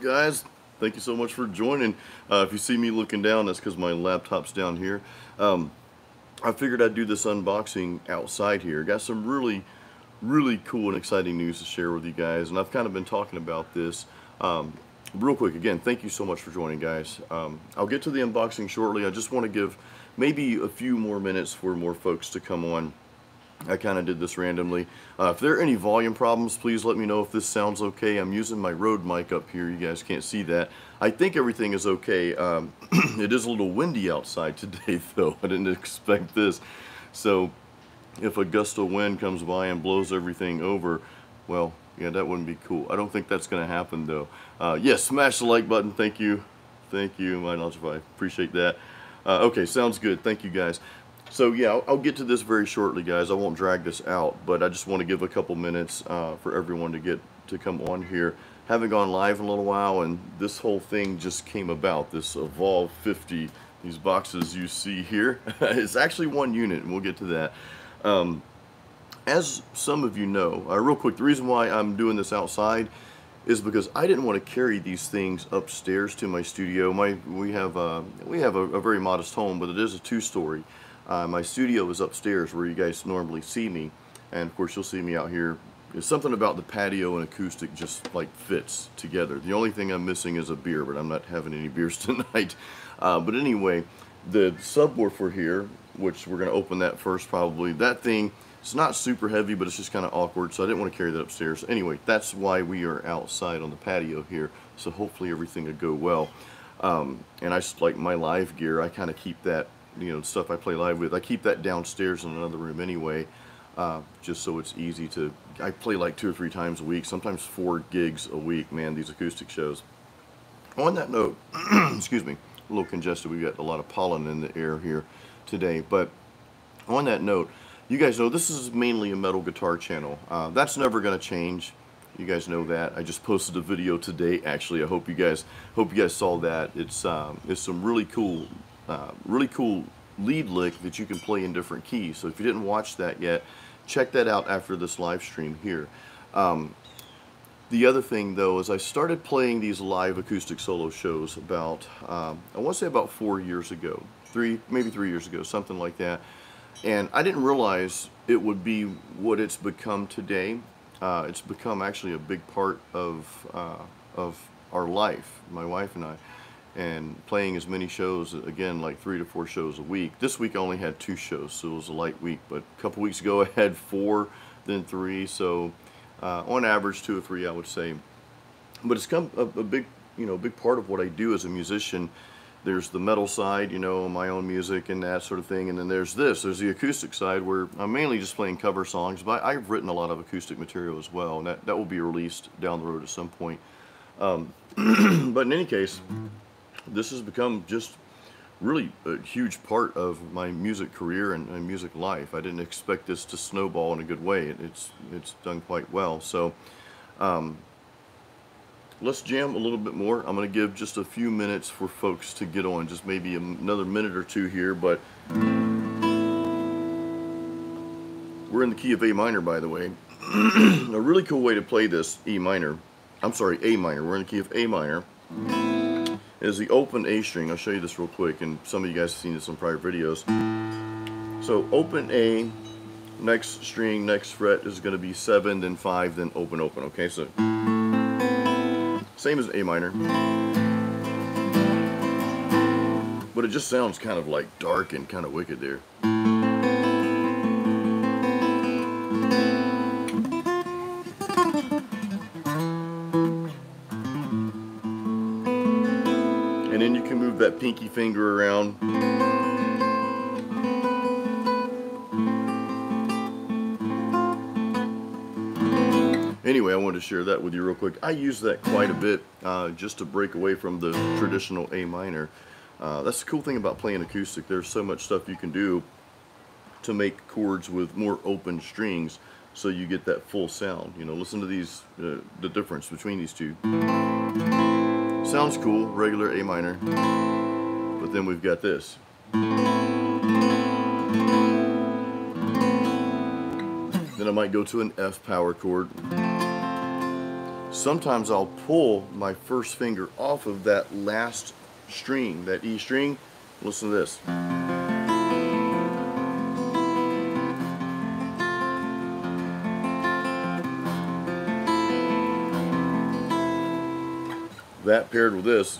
guys? Thank you so much for joining. Uh, if you see me looking down, that's because my laptop's down here. Um, I figured I'd do this unboxing outside here. Got some really, really cool and exciting news to share with you guys, and I've kind of been talking about this. Um, real quick, again, thank you so much for joining, guys. Um, I'll get to the unboxing shortly. I just want to give maybe a few more minutes for more folks to come on. I kind of did this randomly. Uh, if there are any volume problems, please let me know if this sounds okay. I'm using my Rode mic up here. You guys can't see that. I think everything is okay. Um, it is a little windy outside today, though. I didn't expect this. So if a gust of wind comes by and blows everything over, well, yeah, that wouldn't be cool. I don't think that's going to happen, though. Uh, yes, smash the like button. Thank you. Thank you, my I appreciate that. Uh, okay, sounds good. Thank you, guys. So yeah, I'll, get to this very shortly, guys. I won't drag this out, but I just want to give a couple minutes uh, for everyone to get to come on here. Haven't gone live in a little while, and this whole thing just came about. This Evolve 50, these boxes you see here, it's actually one unit, and we'll get to that. Um, as some of you know, uh, real quick, the reason why I'm doing this outside is because I didn't want to carry these things upstairs to my studio. My we have uh, we have a, a very modest home, but it is a two-story. Uh, my studio is upstairs where you guys normally see me. And of course you'll see me out here. There's something about the patio and acoustic just like fits together. The only thing I'm missing is a beer, but I'm not having any beers tonight. Uh, but anyway, the subwoofer here, which we're going to open that first probably, that thing, it's not super heavy, but it's just kind of awkward, so I didn't want to carry that upstairs. Anyway, that's why we are outside on the patio here, so hopefully everything will go well. Um, and I like my live gear, I kind of keep that you know stuff I play live with. I keep that downstairs in another room anyway, uh, just so it's easy to. I play like two or three times a week, sometimes four gigs a week. Man, these acoustic shows. On that note, excuse me, a little congested. We've got a lot of pollen in the air here today, but on that note, you guys know this is mainly a metal guitar channel. Uh, that's never going to change. You guys know that. I just posted a video today. Actually, I hope you guys hope you guys saw that. It's um, it's some really cool uh, really cool lead lick that you can play in different keys. So if you didn't watch that yet, check that out after this live stream here. Um, the other thing though is I started playing these live acoustic solo shows about, um, I want to say about four years ago, three, maybe three years ago, something like that. And I didn't realize it would be what it's become today. Uh, it's become actually a big part of, uh, of our life, my wife and I and playing as many shows, again, like three to four shows a week. This week I only had two shows, so it was a light week, but a couple weeks ago I had four, then three, so uh, on average two or three I would say. But it's come a, a big, you know, big part of what I do as a musician. There's the metal side, you know, my own music and that sort of thing, and then there's this, there's the acoustic side where I'm mainly just playing cover songs, but I've written a lot of acoustic material as well, and that, that will be released down the road at some point. Um, but in any case, this has become just really a huge part of my music career and my music life. I didn't expect this to snowball in a good way. It's it's done quite well. So um, let's jam a little bit more. I'm going to give just a few minutes for folks to get on, just maybe another minute or two here, but we're in the key of A minor, by the way. a really cool way to play this E minor, I'm sorry, A minor. We're in the key of A minor is the open A string. I'll show you this real quick, and some of you guys have seen this in prior videos. So open A, next string, next fret is going to be 7, then 5, then open, open. Okay, so same as A minor. But it just sounds kind of like dark and kind of wicked there. That pinky finger around. Anyway, I wanted to share that with you real quick. I use that quite a bit uh, just to break away from the traditional A minor. Uh, that's the cool thing about playing acoustic. There's so much stuff you can do to make chords with more open strings so you get that full sound. You know, listen to these, uh, the difference between these two. Sounds cool, regular A minor. But then we've got this. Then I might go to an F power chord. sometimes I'll pull my first finger off of that last string, that E string. Listen to this. That paired with this.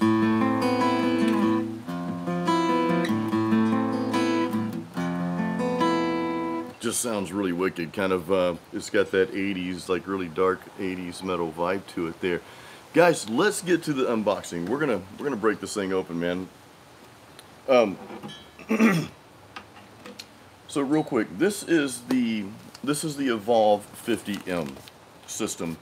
just sounds really wicked. Kind of, uh, it's got that 80s, like really dark 80s metal vibe to it there. Guys, let's get to the unboxing. We're gonna we're gonna break this thing open, man. Um, so real quick, this is the this is the Evolve 50M system.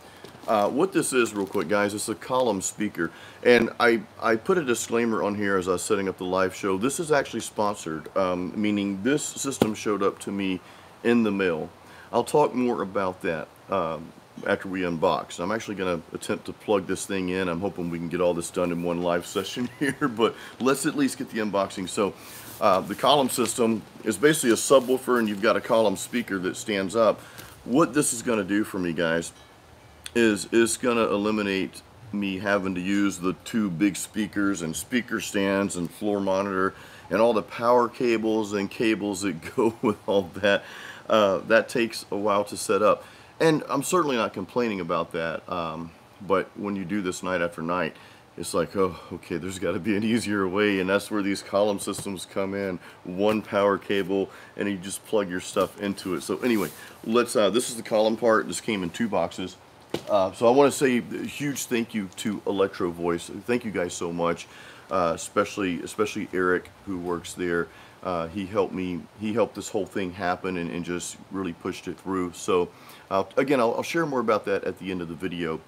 Uh, what this is, real quick, guys, it's a column speaker, and I I put a disclaimer on here as I was setting up the live show. This is actually sponsored, um, meaning this system showed up to me in the mail. I'll talk more about that um, after we unbox. I'm actually going to attempt to plug this thing in. I'm hoping we can get all this done in one live session here, but let's at least get the unboxing. So uh, the column system is basically a subwoofer and you've got a column speaker that stands up. What this is going to do for me, guys, is it's going to eliminate me having to use the two big speakers and speaker stands and floor monitor and all the power cables and cables that go with all that. Uh, that takes a while to set up. And I'm certainly not complaining about that, um, but when you do this night after night, it's like, oh, okay, there's got to be an easier way, and that's where these column systems come in. One power cable, and you just plug your stuff into it. So anyway, let's. Uh, this is the column part. This came in two boxes. Uh, so I want to say a huge thank you to Electro Voice. Thank you guys so much, uh, especially especially Eric who works there. Uh, he helped me. He helped this whole thing happen and, and just really pushed it through. So again, I'll, I'll, share more about that at the end of the video.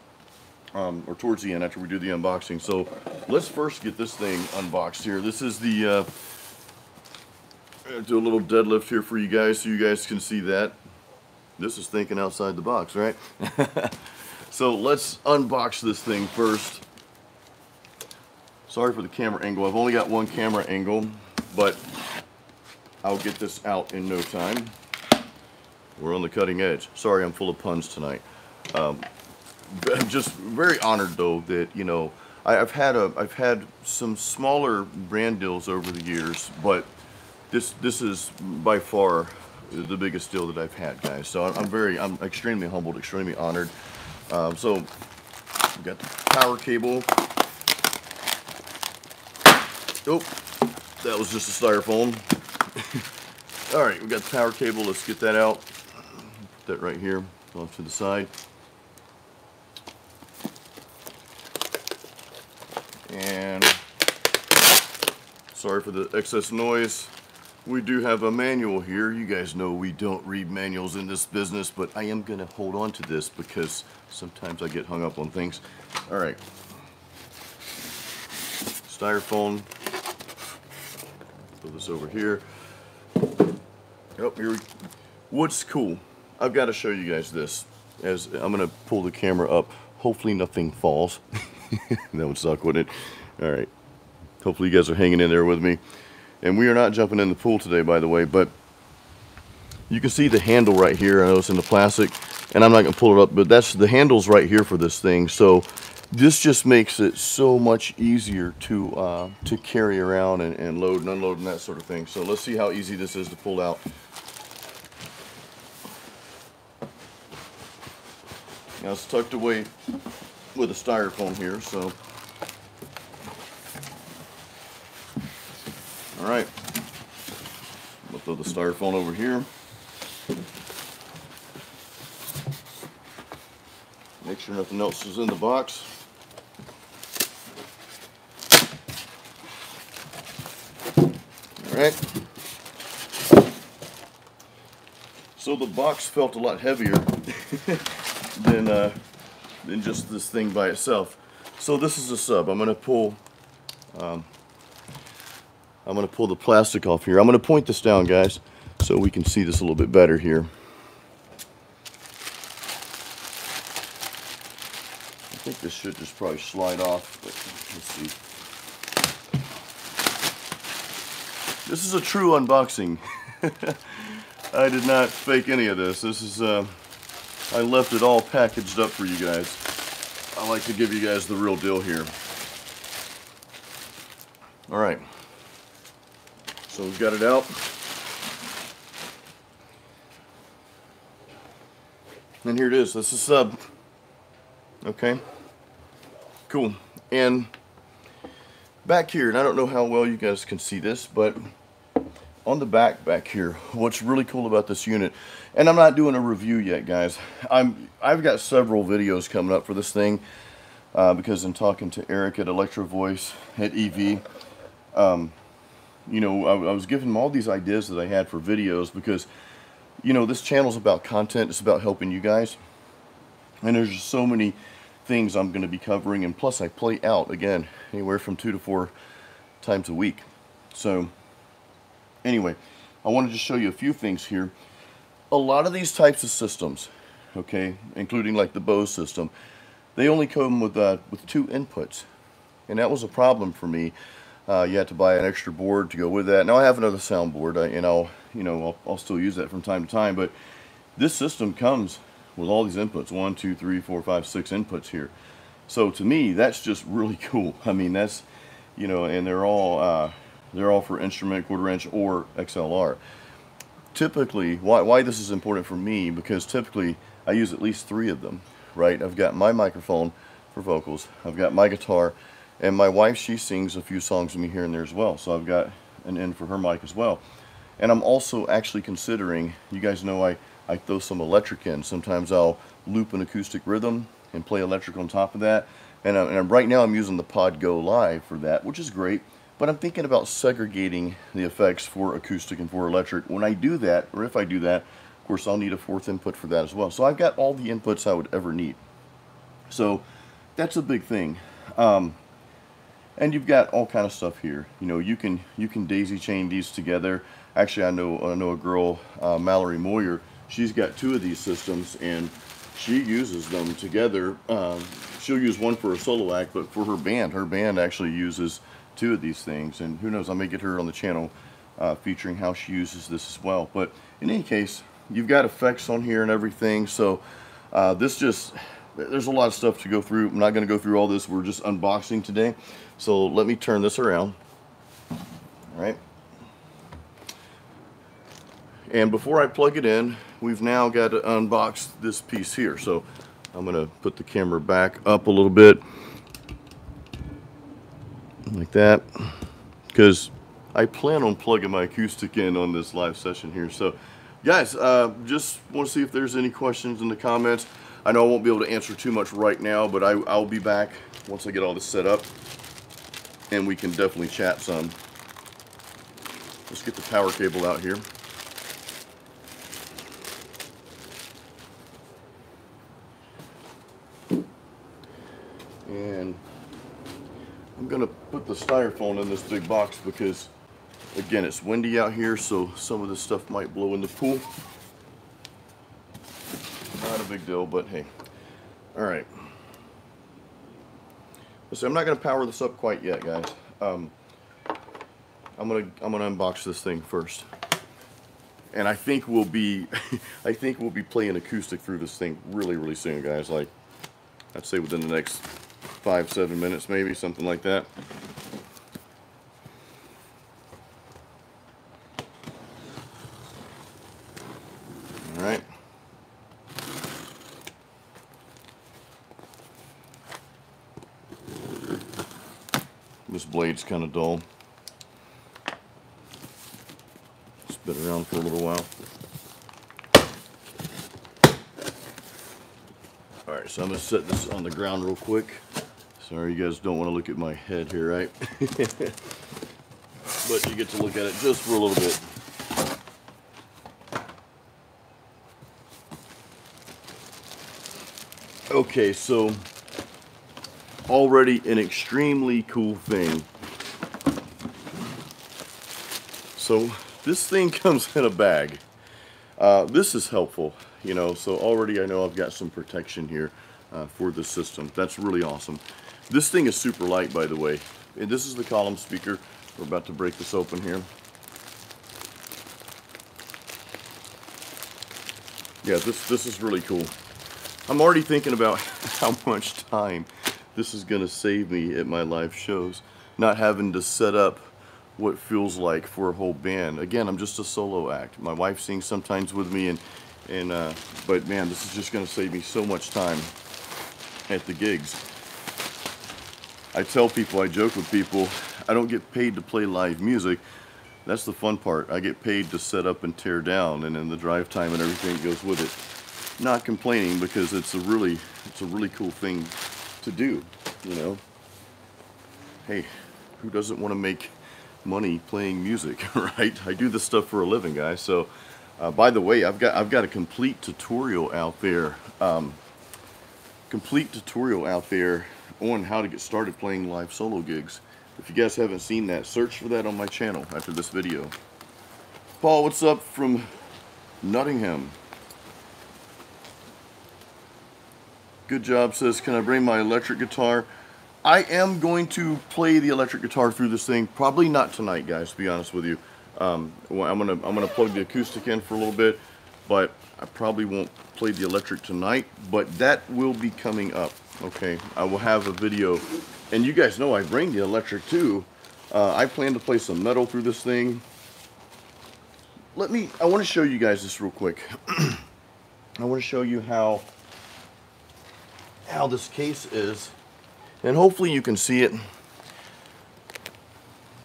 Um, or towards the end after we do the unboxing. So let's first get this thing unboxed here. This is the, uh, do a little deadlift here for you guys so you guys can see that. This is thinking outside the box, right? So let's unbox this thing first. Sorry for the camera angle. I've only got one camera angle, but I'll get this out in no time. We're on the cutting edge. Sorry, I'm full of puns tonight. Um, I'm just very honored though that you know I, have had a I've had some smaller brand deals over the years, but this this is by far the biggest deal that I've had, guys. So I'm very I'm extremely humbled, extremely honored. Um, so we got the power cable. Oh, that was just a styrofoam. All right, we got the power cable. Let's get that out. Put that right here off to the side. And sorry for the excess noise. We do have a manual here. You guys know we don't read manuals in this business, but I am going to hold on to this because sometimes I get hung up on things. All right. Styrofoam. Put this over here. Oh, here we, what's cool, I've got to show you guys this. As I'm going to pull the camera up. Hopefully nothing falls. that would suck, wouldn't it? All right. Hopefully you guys are hanging in there with me. And we are not jumping in the pool today, by the way, but you can see the handle right here. I know it's in the plastic, and I'm not going to pull it up, but that's the handle's right here for this thing. So this just makes it so much easier to uh, to carry around and, and load and unload and that sort of thing. So let's see how easy this is to pull out. Now it's tucked away with a styrofoam here, so All right, we'll throw the styrofoam over here. Make sure nothing else is in the box. All right. So the box felt a lot heavier than, uh, than just this thing by itself. So this is a sub. I'm going to pull um, I'm going to pull the plastic off here. I'm going to point this down, guys, so we can see this a little bit better here. I think this should just probably slide off, but let's see. This is a true unboxing. I did not fake any of this. This is, uh, I left it all packaged up for you guys. I like to give you guys the real deal here. All right. So we've got it out. And here it is. This is sub. Okay. Cool. And back here, and I don't know how well you guys can see this, but on the back back here, what's really cool about this unit, and I'm not doing a review yet, guys. I'm I've got several videos coming up for this thing uh, because in talking to Eric at Electro Voice at EV, um, you know, I, I was giving him all these ideas that I had for videos because, you know, this channel is about content. It's about helping you guys, and there's just so many things I'm going to be covering, and plus I play out again anywhere from two to four times a week. So anyway, I wanted to show you a few things here. A lot of these types of systems, okay, including like the Bose system, they only come with uh, with two inputs, and that was a problem for me. Uh, you had to buy an extra board to go with that. Now I have another soundboard, uh, and I'll you know I'll, I'll still use that from time to time, but this system comes with all these inputs one two three four five six inputs here. So to me that's just really cool. I mean that's you know and they're all uh, they're all for instrument quarter inch or XLR typically why, why this is important for me because typically I use at least three of them right? I've got my microphone for vocals I've got my guitar and my wife she sings a few songs with me here and there as well so I've got an end for her mic as well and I'm also actually considering you guys know I I throw some electric in. Sometimes I'll loop an acoustic rhythm and play electric on top of that. And, uh, and right now I'm using the Pod Go Live for that, which is great. But I'm thinking about segregating the effects for acoustic and for electric. When I do that, or if I do that, of course I'll need a fourth input for that as well. So I've got all the inputs I would ever need. So that's a big thing. Um, and you've got all kind of stuff here. You know, you can you can daisy chain these together. Actually, I know I know a girl, uh, Mallory Moyer she's got two of these systems and she uses them together. Um, she'll use one for a solo act, but for her band, her band actually uses two of these things. And who knows, I may get her on the channel uh, featuring how she uses this as well. But in any case, you've got effects on here and everything. So uh, this just, there's a lot of stuff to go through. I'm not going to go through all this. We're just unboxing today. So let me turn this around. All right. And before I plug it in, we've now got to unbox this piece here. So I'm going to put the camera back up a little bit like that because I plan on plugging my acoustic in on this live session here. So guys, uh, just want to see if there's any questions in the comments. I know I won't be able to answer too much right now, but I, I'll be back once I get all this set up and we can definitely chat some. Let's get the power cable out here. and I'm gonna put the styrofoam in this big box because again it's windy out here so some of this stuff might blow in the pool not a big deal but hey all right so I'm not gonna power this up quite yet guys. Um, I'm gonna I'm gonna unbox this thing first. And I think we'll be I think we'll be playing acoustic through this thing really really soon guys. Like I'd say within the next five, seven minutes maybe, something like that. All right. This blade's kind of dull. It's been around for a little while. Alright, so I'm going to set this on the ground real quick. Sorry, you guys don't want to look at my head here, right? but you get to look at it just for a little bit. Okay, so already an extremely cool thing. So this thing comes in a bag. Uh, this is helpful, you know, so already I know I've got some protection here uh, for the system. That's really awesome. This thing is super light, by the way. And this is the column speaker. We're about to break this open here. Yeah, this this is really cool. I'm already thinking about how much time this is going to save me at my live shows. Not having to set up what feels like for a whole band. Again, I'm just a solo act. My wife sings sometimes with me, and and uh, but man, this is just going to save me so much time at the gigs. I tell people, I joke with people, I don't get paid to play live music. That's the fun part. I get paid to set up and tear down, and then the drive time and everything goes with it. Not complaining because it's a really, it's a really cool thing to do. You know. Hey, who doesn't want to make money playing music, right? I do this stuff for a living, guys. So, uh, by the way, I've got I've got a complete tutorial out there. Um, complete tutorial out there on how to get started playing live solo gigs. If you guys haven't seen that, search for that on my channel after this video. Paul, what's up from Nottingham? Good job, says, can I bring my electric guitar? I am going to play the electric guitar through this thing. Probably not tonight, guys, to be honest with you. Um, I'm gonna I'm gonna plug the acoustic in for a little bit, but I probably won't play the electric tonight. But that will be coming up. Okay, I will have a video, and you guys know I bring the electric too. Uh, I plan to play some metal through this thing. Let me. I want to show you guys this real quick. I want to show you how how this case is and hopefully you can see it.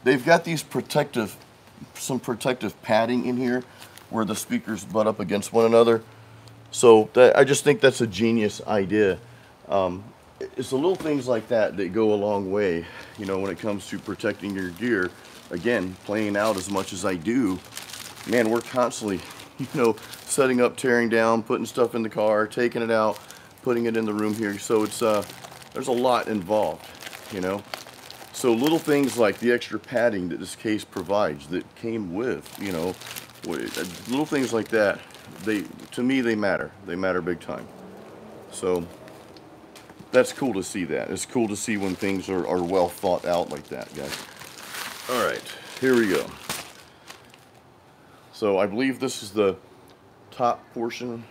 They've got these protective, some protective padding in here where the speakers butt up against one another. So that, I just think that's a genius idea. Um, it's the little things like that that go a long way, you know, when it comes to protecting your gear. Again, playing out as much as I do, man, we're constantly, you know, setting up, tearing down, putting stuff in the car, taking it out, putting it in the room here. So it's, uh, there's a lot involved, you know. So little things like the extra padding that this case provides that came with, you know, little things like that, they to me they matter. They matter big time. So that's cool to see that. It's cool to see when things are, are well thought out like that, guys. All right, here we go. So I believe this is the top portion.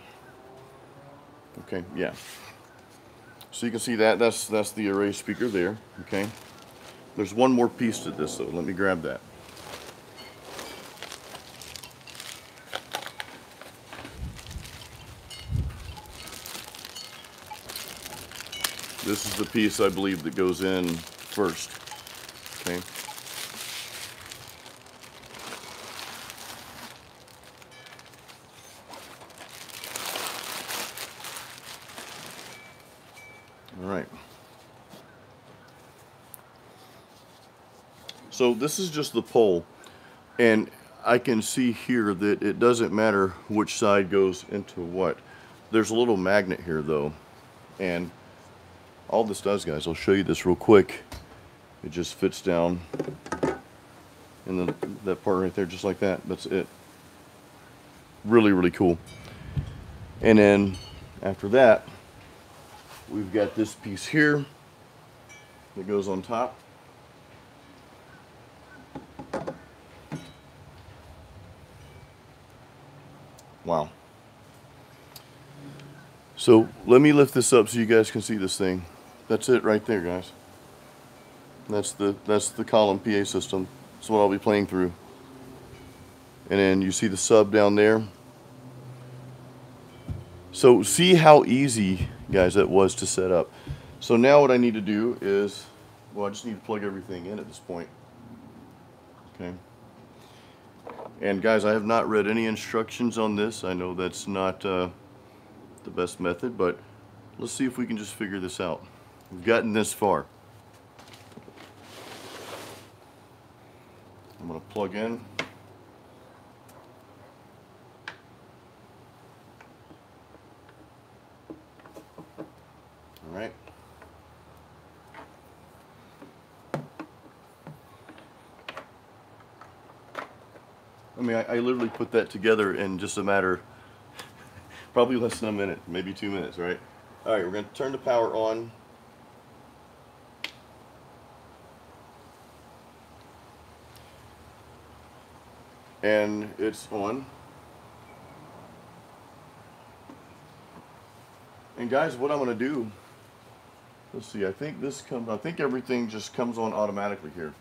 Okay, yeah. So you can see that, that's, that's the array speaker there, okay? There's one more piece to this though, let me grab that. This is the piece I believe that goes in first, okay? So this is just the pole and I can see here that it doesn't matter which side goes into what. There's a little magnet here though and all this does guys, I'll show you this real quick. It just fits down in the, that part right there just like that. That's it. Really, really cool. And then after that, we've got this piece here that goes on top. Wow. So let me lift this up so you guys can see this thing. That's it right there, guys. That's the that's the column PA system. That's what I'll be playing through. And then you see the sub down there. So see how easy, guys, that was to set up. So now what I need to do is, well, I just need to plug everything in at this point. Okay. And guys, I have not read any instructions on this. I know that's not uh, the best method, but let's see if we can just figure this out. We've gotten this far. I'm to plug in. All right. I mean, I, I, literally put that together in just a matter, probably less than a minute, maybe two minutes, right? All right, we're going to turn the power on. And it's on. And guys, what I'm gonna do, let's see, I think this comes, I think everything just comes on automatically here.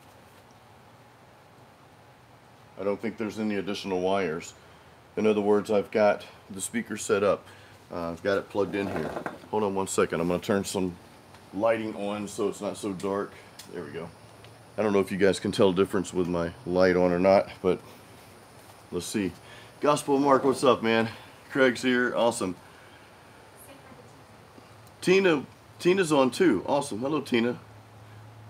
I don't think there's any additional wires. In other words, I've got the speaker set up. Uh, I've got it plugged in here. Hold on one second. I'm going to turn some lighting on so it's not so dark. There we go. I don't know if you guys can tell the difference with my light on or not, but let's see. Gospel Mark, what's up, man? Craig's here. Awesome. Tina, Tina's on too. Awesome. Hello, Tina.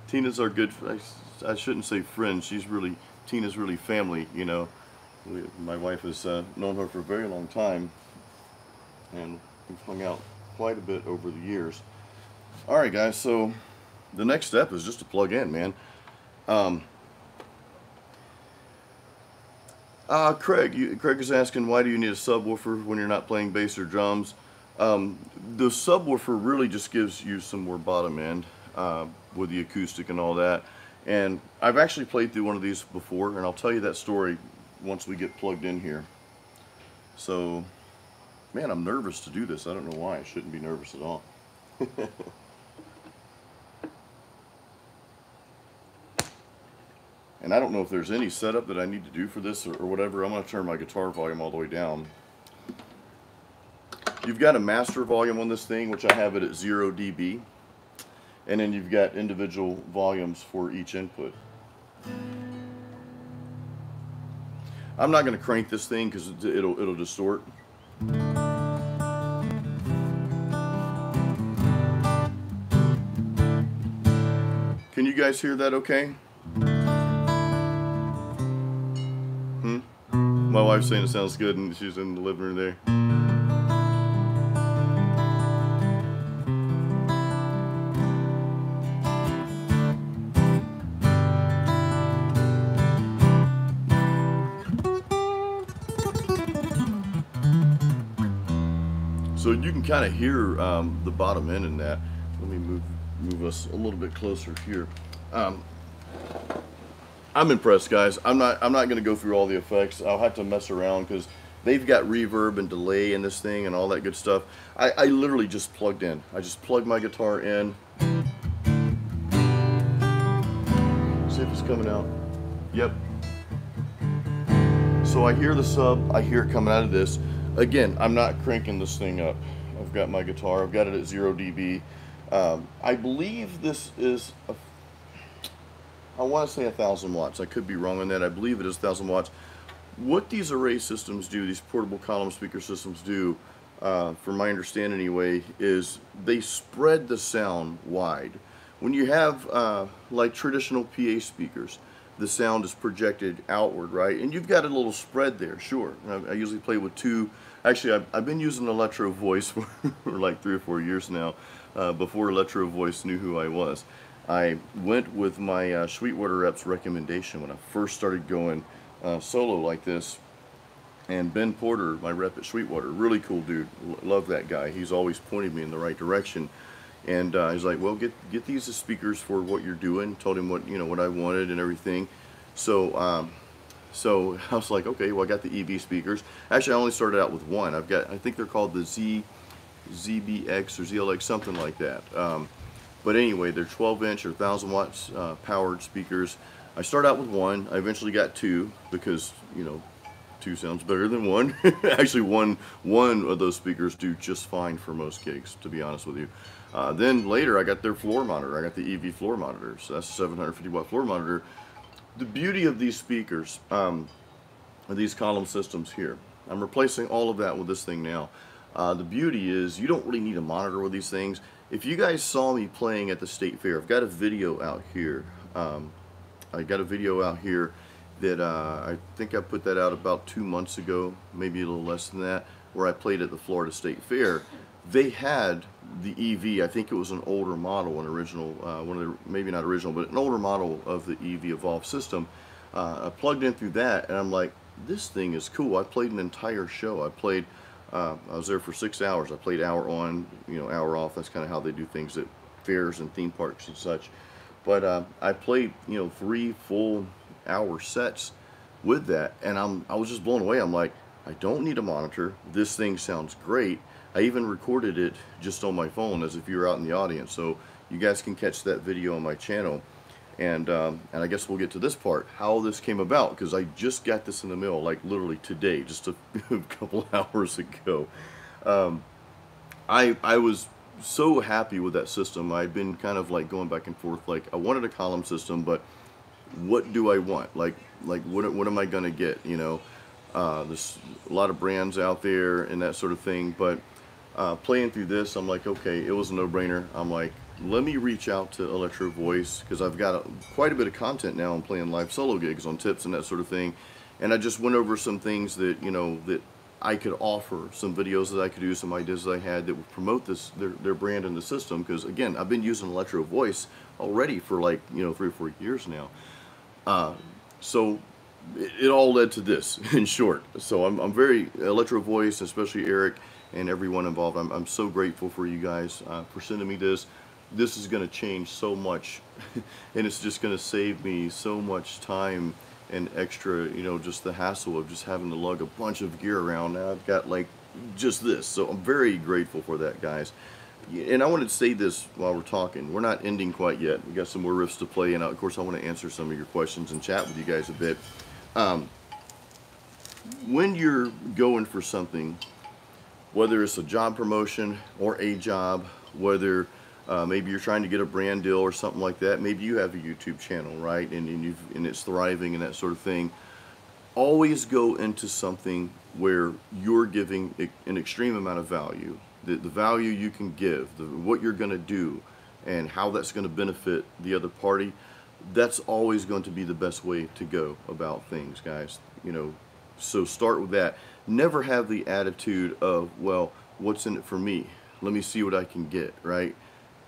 Tina's our good. I, I shouldn't say friend. She's really Tina's really family. You know, we, my wife has uh, known her for a very long time, and we've hung out quite a bit over the years. All right, guys. So the next step is just to plug in, man. Um, uh, Craig, you, Craig is asking why do you need a subwoofer when you're not playing bass or drums? Um, the subwoofer really just gives you some more bottom end uh, with the acoustic and all that. And I've actually played through one of these before, and I'll tell you that story once we get plugged in here. So, man, I'm nervous to do this. I don't know why. I shouldn't be nervous at all. and I don't know if there's any setup that I need to do for this or, or whatever. I'm going to turn my guitar volume all the way down. You've got a master volume on this thing, which I have it at 0 dB. And then you've got individual volumes for each input. I'm not going to crank this thing because it'll, it'll distort. Can you guys hear that okay? Hmm? My wife's saying it sounds good and she's in the living room there. Can kind of hear um, the bottom end in that. Let me move move us a little bit closer here. Um, I'm impressed, guys. I'm not I'm not going to go through all the effects. I'll have to mess around because they've got reverb and delay in this thing and all that good stuff. I, I literally just plugged in. I just plugged my guitar in. See if it's coming out. Yep. So I hear the sub. I hear it coming out of this. Again, I'm not cranking this thing up. I've got my guitar. I've got it at zero dB. Um, I believe this is a I want to say a thousand watts. I could be wrong on that. I believe it is a thousand watts. What these array systems do, these portable column speaker systems do, uh, from my understanding anyway, is they spread the sound wide. When you have uh, like traditional PA speakers, the sound is projected outward, right? And you've got a little spread there, sure. I usually play with two. Actually, I've, I've been using Electro Voice for, like three or four years now, uh, before Electro Voice knew who I was. I went with my uh, Sweetwater reps recommendation when I first started going uh, solo like this. And Ben Porter, my rep at Sweetwater, really cool dude. Love that guy. He's always pointed me in the right direction. And uh, he's like, well, get get these speakers for what you're doing. Told him what you know what I wanted and everything. So um, so I was like, okay, well I got the EV speakers. Actually, I only started out with one. I've got I think they're called the Z ZBX or ZLX something like that. Um, but anyway, they're 12 inch or 1000 watts uh, powered speakers. I started out with one. I eventually got two because you know two sounds better than one. Actually, one one of those speakers do just fine for most gigs, to be honest with you. Uh, then later, I got their floor monitor. I got the EV floor monitor. So that's a 750 watt floor monitor. The beauty of these speakers, um, these column systems here, I'm replacing all of that with this thing now. Uh, the beauty is you don't really need a monitor with these things. If you guys saw me playing at the State Fair, I've got a video out here. Um, I got a video out here that uh, I think I put that out about two months ago, maybe a little less than that, where I played at the Florida State Fair. They had the EV, I think it was an older model, an original, uh, one of the, maybe not original, but an older model of the EV Evolve system. Uh, I plugged in through that and I'm like, this thing is cool. I played an entire show. I played, uh, I was there for six hours. I played hour on, you know, hour off. That's kind of how they do things at fairs and theme parks and such. But uh, I played, you know, three full hour sets with that and I'm I was just blown away I'm like I don't need a monitor this thing sounds great I even recorded it just on my phone as if you were out in the audience. So you guys can catch that video on my channel. And, um, and I guess we'll get to this part, how this came about, because I just got this in the mail, like literally today, just a couple hours ago. Um, I, I was so happy with that system. I'd been kind of like going back and forth, like I wanted a column system, but what do I want? Like, like what, what am I going to get? You know, uh, there's a lot of brands out there and that sort of thing, but uh, playing through this, I'm like, okay, it was a no-brainer. I'm like, let me reach out to Electro Voice because I've got a, quite a bit of content now. I'm playing live solo gigs on tips and that sort of thing, and I just went over some things that you know that I could offer, some videos that I could do, some ideas that I had that would promote this their, their brand in the system. Because again, I've been using Electro Voice already for like you know three or four years now. Uh, so it, all led to this in short. So I'm, I'm very Electro Voice, especially Eric and everyone involved. I'm, I'm so grateful for you guys uh, for sending me this. This is going to change so much, and it's just going to save me so much time and extra, you know, just the hassle of just having to lug a bunch of gear around. Now I've got like just this, so I'm very grateful for that, guys. And I wanted to say this while we're talking. We're not ending quite yet. We got some more riffs to play, and of course, I want to answer some of your questions and chat with you guys a bit. Um, when you're going for something whether it's a job promotion or a job, whether uh, maybe you're trying to get a brand deal or something like that. Maybe you have a YouTube channel, right? And, and, and it's thriving and that sort of thing. Always go into something where you're giving an extreme amount of value. The, the value you can give, the, what you're going to do, and how that's going to benefit the other party. That's always going to be the best way to go about things, guys. You know, so start with that never have the attitude of, well, what's in it for me? Let me see what I can get, right?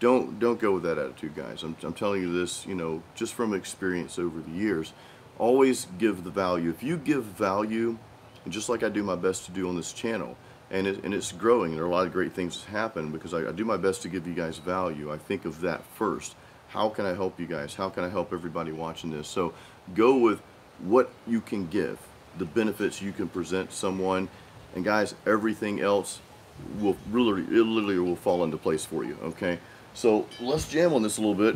Don't don't go with that attitude, guys. I'm, I'm telling you this, you know, just from experience over the years. Always give the value. If you give value, and just like I do my best to do on this channel, and, it, and it's growing, there are a lot of great things that happen because I, I do my best to give you guys value. I think of that first. How can I help you guys? How can I help everybody watching this? So go with what you can give the benefits you can present someone. And guys, everything else will really, it literally will fall into place for you, okay? So let's jam on this a little bit.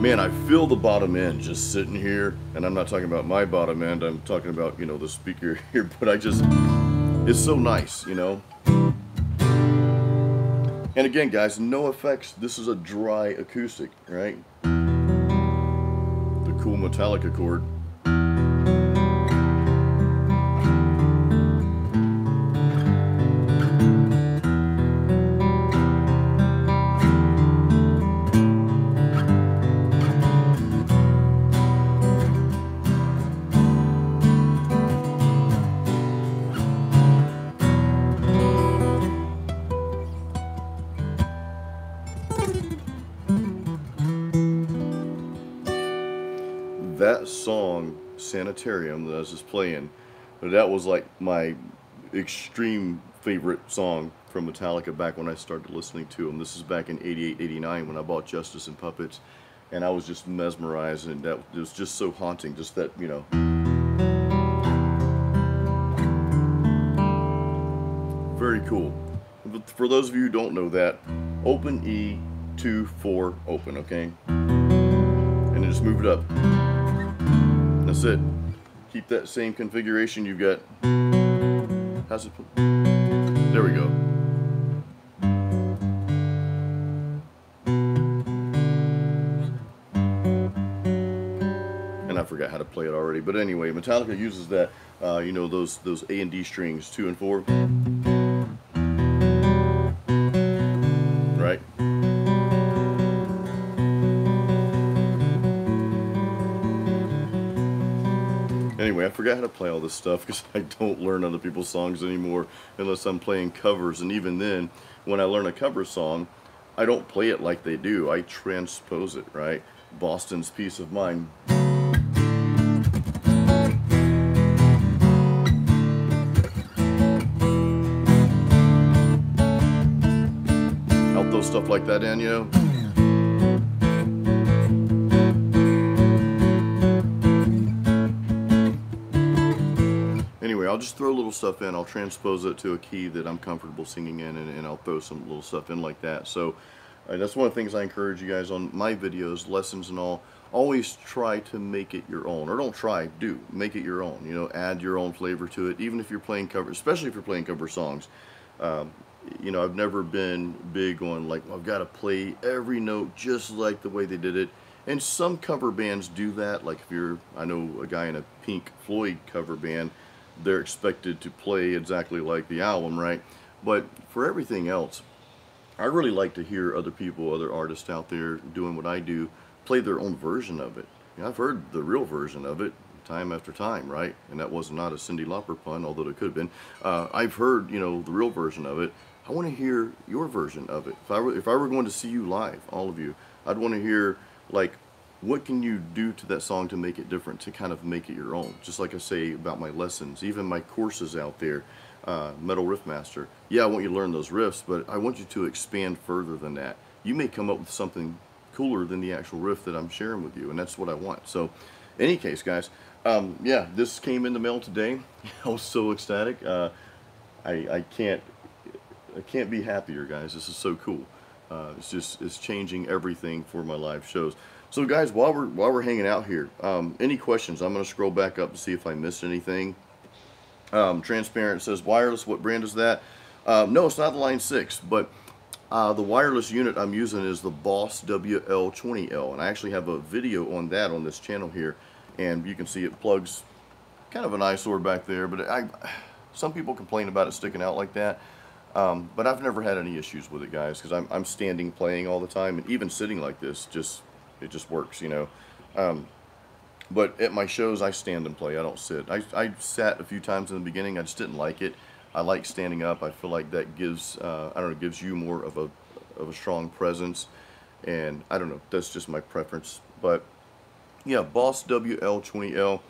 Man, I feel the bottom end just sitting here, and I'm not talking about my bottom end, I'm talking about, you know, the speaker here, but I just, it's so nice, you know? And again, guys, no effects. This is a dry acoustic, right? The cool Metallica chord. That song, Sanitarium, that I was just playing, that was like my extreme favorite song from Metallica back when I started listening to them. This is back in 88, 89 when I bought Justice and Puppets. And I was just mesmerized and that was just so haunting, just that, you know. Very cool. But for those of you who don't know that, open E, 2, 4, open, okay? And then just move it up. That's it. Keep that same configuration you've got. How's it? There we go. And I forgot how to play it already. But anyway, Metallica uses that, uh, you know, those those A and D strings, two and four. Forgot how to play all this stuff because I don't learn other people's songs anymore unless I'm playing covers. And even then, when I learn a cover song, I don't play it like they do. I transpose it, right? Boston's Peace of Mind. Help those stuff like that in, you know? I'll just throw a little stuff in. I'll transpose it to a key that I'm comfortable singing in, and, and I'll throw some little stuff in like that. So uh, that's one of the things I encourage you guys on my videos, lessons and all. Always try to make it your own, or don't try, do make it your own. You know, add your own flavor to it, even if you're playing cover, especially if you're playing cover songs. Um, you know, I've never been big on like well, I've got to play every note just like the way they did it. And some cover bands do that. Like if you're, I know a guy in a Pink Floyd cover band, they're expected to play exactly like the album, right? But for everything else, I really like to hear other people, other artists out there doing what I do, play their own version of it. You know, I've heard the real version of it time after time, right? And that was not a Cyndi Lauper pun, although it could have been. Uh, I've heard, you know, the real version of it. I want to hear your version of it. If I were, if I were going to see you live, all of you, I'd want to hear like what can you do to that song to make it different, to kind of make it your own? Just like I say about my lessons, even my courses out there, uh, Metal Riff Master. Yeah, I want you to learn those riffs, but I want you to expand further than that. You may come up with something cooler than the actual riff that I'm sharing with you, and that's what I want. So, any case, guys, um, yeah, this came in the mail today. I was so ecstatic. Uh, I, I can't I can't be happier, guys. This is so cool. Uh, it's just it's changing everything for my live shows. So guys, while we're while we're hanging out here, um, any questions? I'm going to scroll back up to see if I missed anything. Um, Transparent says wireless. What brand is that? Um, no, it's not the Line Six, but uh, the wireless unit I'm using is the Boss WL20L, and I actually have a video on that on this channel here, and you can see it plugs kind of an eyesore back there, but I some people complain about it sticking out like that. Um, but I've never had any issues with it, guys, because I'm, I'm standing playing all the time, and even sitting like this just it just works, you know. Um, but at my shows, I stand and play. I don't sit. I, I sat a few times in the beginning. I just didn't like it. I like standing up. I feel like that gives uh, I don't know gives you more of a of a strong presence, and I don't know. That's just my preference. But yeah, Boss WL20L.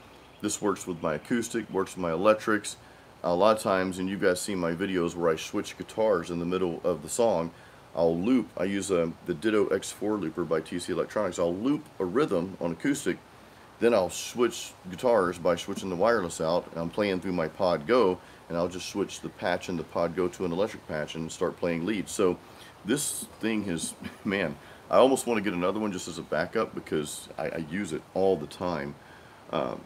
This works with my acoustic, works with my electrics. A lot of times, and you guys see my videos where I switch guitars in the middle of the song. I'll loop, I use um, the Ditto X4 looper by TC Electronics. I'll loop a rhythm on acoustic, then I'll switch guitars by switching the wireless out. I'm playing through my Pod Go, and I'll just switch the patch in the Pod Go to an electric patch and start playing leads. So this thing is, man, I almost want to get another one just as a backup because I, I use it all the time. Um,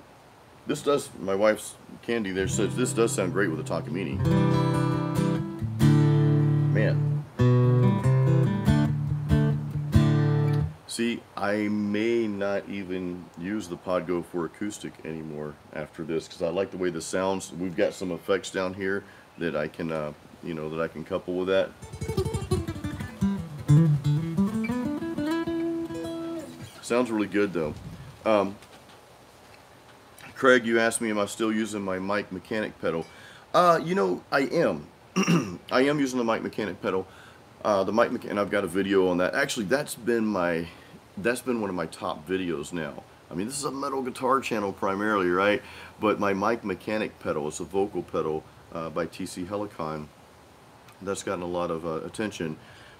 this does, my wife's Candy there says this does sound great with a Takamine. Man, See, I may not even use the Pod Go for acoustic anymore after this because I like the way this sounds. We've got some effects down here that I can, uh, you know, that I can couple with that. Sounds really good though. Um, Craig, you asked me, am I still using my mic mechanic pedal? Uh, you know, I am. I am using the mic mechanic pedal. Uh, the mic mechanic, and I've got a video on that. Actually, that's been my that's been one of my top videos now. I mean, this is a metal guitar channel primarily, right? But my mic mechanic pedal, it's a vocal pedal uh, by TC Helicon. That's gotten a lot of uh, attention.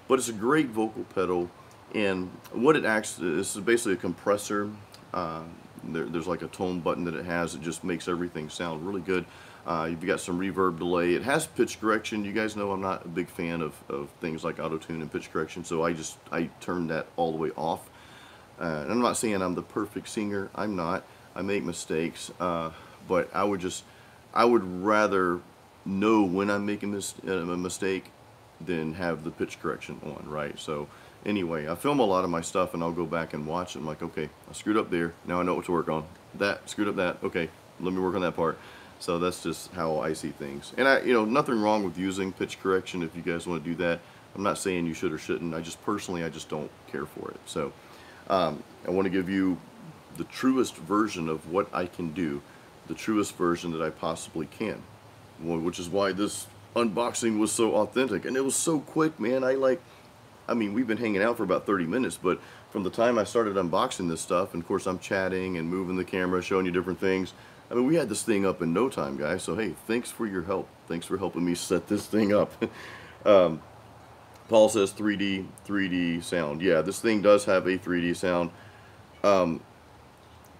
But it's a great vocal pedal, and what it acts is basically a compressor. Uh, there, there's like a tone button that it has. It just makes everything sound really good. Uh, you've got some reverb delay. It has pitch correction. You guys know I'm not a big fan of, of things like auto tune and pitch correction, so I just I turn that all the way off. Uh, I'm not saying I'm the perfect singer. I'm not. I make mistakes. Uh, but I would just, I would rather know when I'm making uh, a mistake than have the pitch correction on, right? So anyway, I film a lot of my stuff and I'll go back and watch it. I'm like, okay, I screwed up there. Now I know what to work on. That, screwed up that. Okay, let me work on that part. So that's just how I see things. And I, you know, nothing wrong with using pitch correction if you guys want to do that. I'm not saying you should or shouldn't. I just personally, I just don't care for it. So. Um, I want to give you the truest version of what I can do, the truest version that I possibly can, which is why this unboxing was so authentic and it was so quick, man. I like, I mean, we've been hanging out for about 30 minutes, but from the time I started unboxing this stuff, and of course I'm chatting and moving the camera, showing you different things. I mean, we had this thing up in no time, guys. So hey, thanks for your help. Thanks for helping me set this thing up. um, Paul says 3D, 3D sound. Yeah, this thing does have a 3D sound. Um,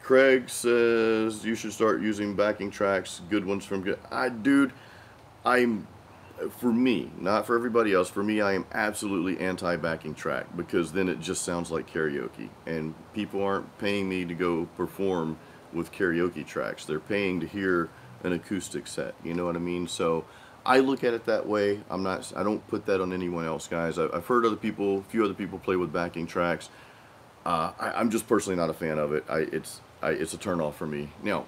Craig says you should start using backing tracks, good ones from good. I, dude, I'm, for me, not for everybody else, for me, I am absolutely anti backing track because then it just sounds like karaoke. And people aren't paying me to go perform with karaoke tracks. They're paying to hear an acoustic set. You know what I mean? So I look at it that way. I'm not. I don't put that on anyone else, guys. I've heard other people, a few other people play with backing tracks. Uh, I, am just personally not a fan of it. I, it's I, it's a turnoff for me. Now,